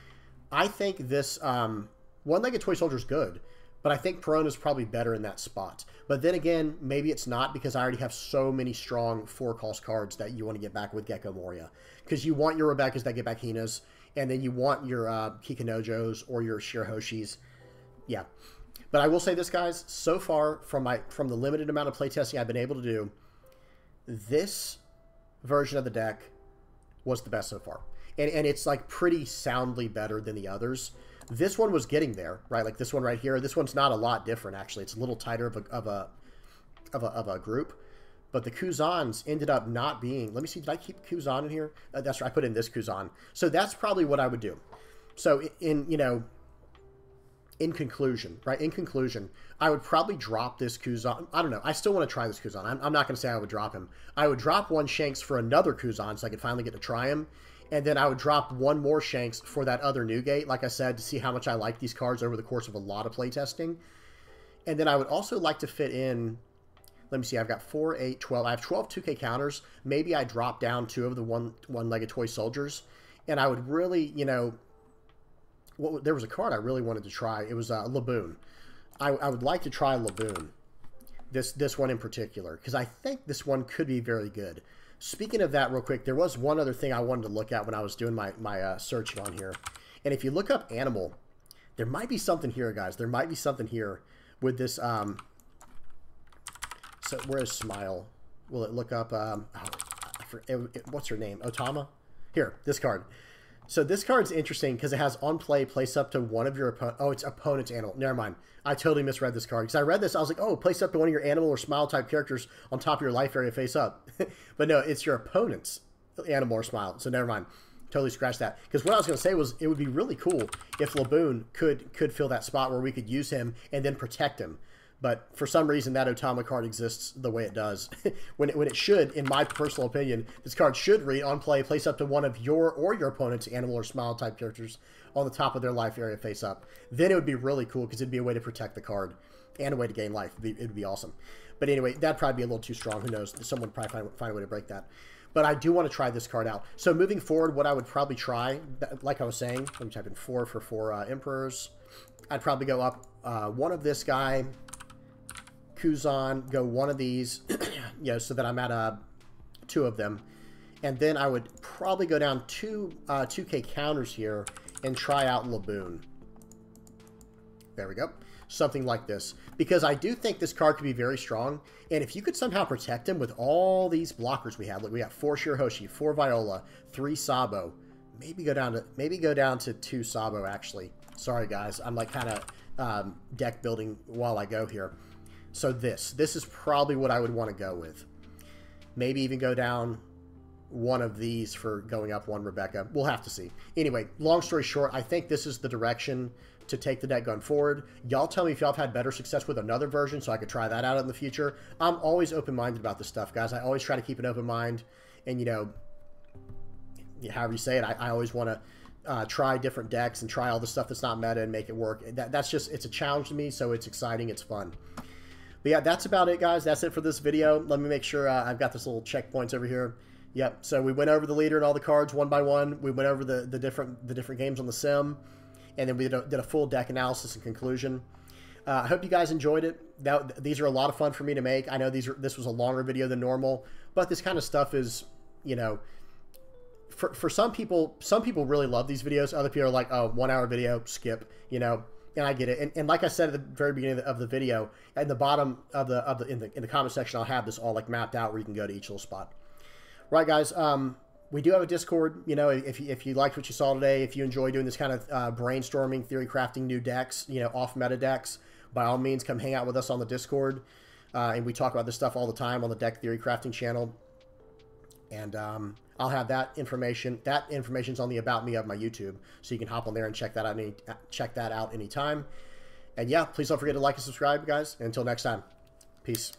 I think this um, one-legged toy soldier is good, but I think Perona is probably better in that spot. But then again, maybe it's not because I already have so many strong four cost cards that you want to get back with Gecko Moria. Because you want your Rebecca's that get back Hinas, and then you want your uh, Kikunojos or your Shirahoshis. Yeah. But I will say this, guys. So far, from my from the limited amount of playtesting I've been able to do, this version of the deck was the best so far. And, and it's like pretty soundly better than the others. This one was getting there, right? Like this one right here. This one's not a lot different, actually. It's a little tighter of a, of a, of a, of a group. But the Kuzans ended up not being... Let me see, did I keep Kuzan in here? Uh, that's right, I put in this Kuzan. So that's probably what I would do. So in, you know, in conclusion, right? In conclusion, I would probably drop this Kuzan. I don't know. I still want to try this Kuzan. I'm, I'm not going to say I would drop him. I would drop one Shanks for another Kuzan so I could finally get to try him. And then I would drop one more Shanks for that other Newgate, like I said, to see how much I like these cards over the course of a lot of playtesting. And then I would also like to fit in, let me see, I've got 4, 8, 12. I have 12 2K counters. Maybe I drop down two of the one, one-legged toy soldiers. And I would really, you know, well, there was a card I really wanted to try. It was uh, Laboon. I, I would like to try Laboon. This this one in particular because I think this one could be very good. Speaking of that, real quick, there was one other thing I wanted to look at when I was doing my my uh, searching on here, and if you look up animal, there might be something here, guys. There might be something here with this. Um, so where is Smile? Will it look up? Um, oh, it, it, what's her name? Otama. Here, this card. So this card's interesting because it has on play, place up to one of your opponent. Oh, it's opponent's animal. Never mind. I totally misread this card because I read this. I was like, oh, place up to one of your animal or smile type characters on top of your life area face up. but no, it's your opponent's animal or smile. So never mind. Totally scratch that. Because what I was going to say was it would be really cool if Laboon could could fill that spot where we could use him and then protect him. But for some reason, that Otama card exists the way it does. when, it, when it should, in my personal opinion, this card should read on play, place up to one of your or your opponent's animal or smile type characters on the top of their life area face up. Then it would be really cool because it'd be a way to protect the card and a way to gain life. It'd be, it'd be awesome. But anyway, that'd probably be a little too strong. Who knows? Someone would probably find, find a way to break that. But I do want to try this card out. So moving forward, what I would probably try, like I was saying, let me type in four for four uh, Emperors. I'd probably go up uh, one of this guy, Kuzan, go one of these, you know, so that I'm at uh, two of them. And then I would probably go down two uh, 2k counters here and try out Laboon. There we go. Something like this. Because I do think this card could be very strong. And if you could somehow protect him with all these blockers we have, like we got four Shirahoshi, four Viola, three Sabo. Maybe go down to maybe go down to two Sabo actually. Sorry guys, I'm like kind of um, deck building while I go here. So this, this is probably what I would want to go with. Maybe even go down one of these for going up one Rebecca. We'll have to see. Anyway, long story short, I think this is the direction to take the deck going forward. Y'all tell me if y'all have had better success with another version so I could try that out in the future. I'm always open-minded about this stuff, guys. I always try to keep an open mind. And, you know, however you say it, I, I always want to uh, try different decks and try all the stuff that's not meta and make it work. That, that's just, it's a challenge to me, so it's exciting, it's fun. But yeah, that's about it, guys. That's it for this video. Let me make sure uh, I've got this little checkpoints over here. Yep. So we went over the leader and all the cards one by one. We went over the, the different the different games on the sim, and then we did a, did a full deck analysis and conclusion. Uh, I hope you guys enjoyed it. That, these are a lot of fun for me to make. I know these are this was a longer video than normal, but this kind of stuff is, you know, for, for some people, some people really love these videos. Other people are like, oh, one hour video, skip. You know, and I get it. And, and like I said at the very beginning of the, of the video, at the bottom of the of the in the in the comment section, I'll have this all like mapped out where you can go to each little spot. Right, guys. Um, we do have a Discord. You know, if you, if you liked what you saw today, if you enjoy doing this kind of uh, brainstorming, theory crafting new decks, you know, off meta decks, by all means, come hang out with us on the Discord. Uh, and we talk about this stuff all the time on the Deck Theory Crafting channel. And um, I'll have that information. That information's on the About Me of my YouTube, so you can hop on there and check that out. Any, check that out anytime. And yeah, please don't forget to like and subscribe, guys. Until next time, peace.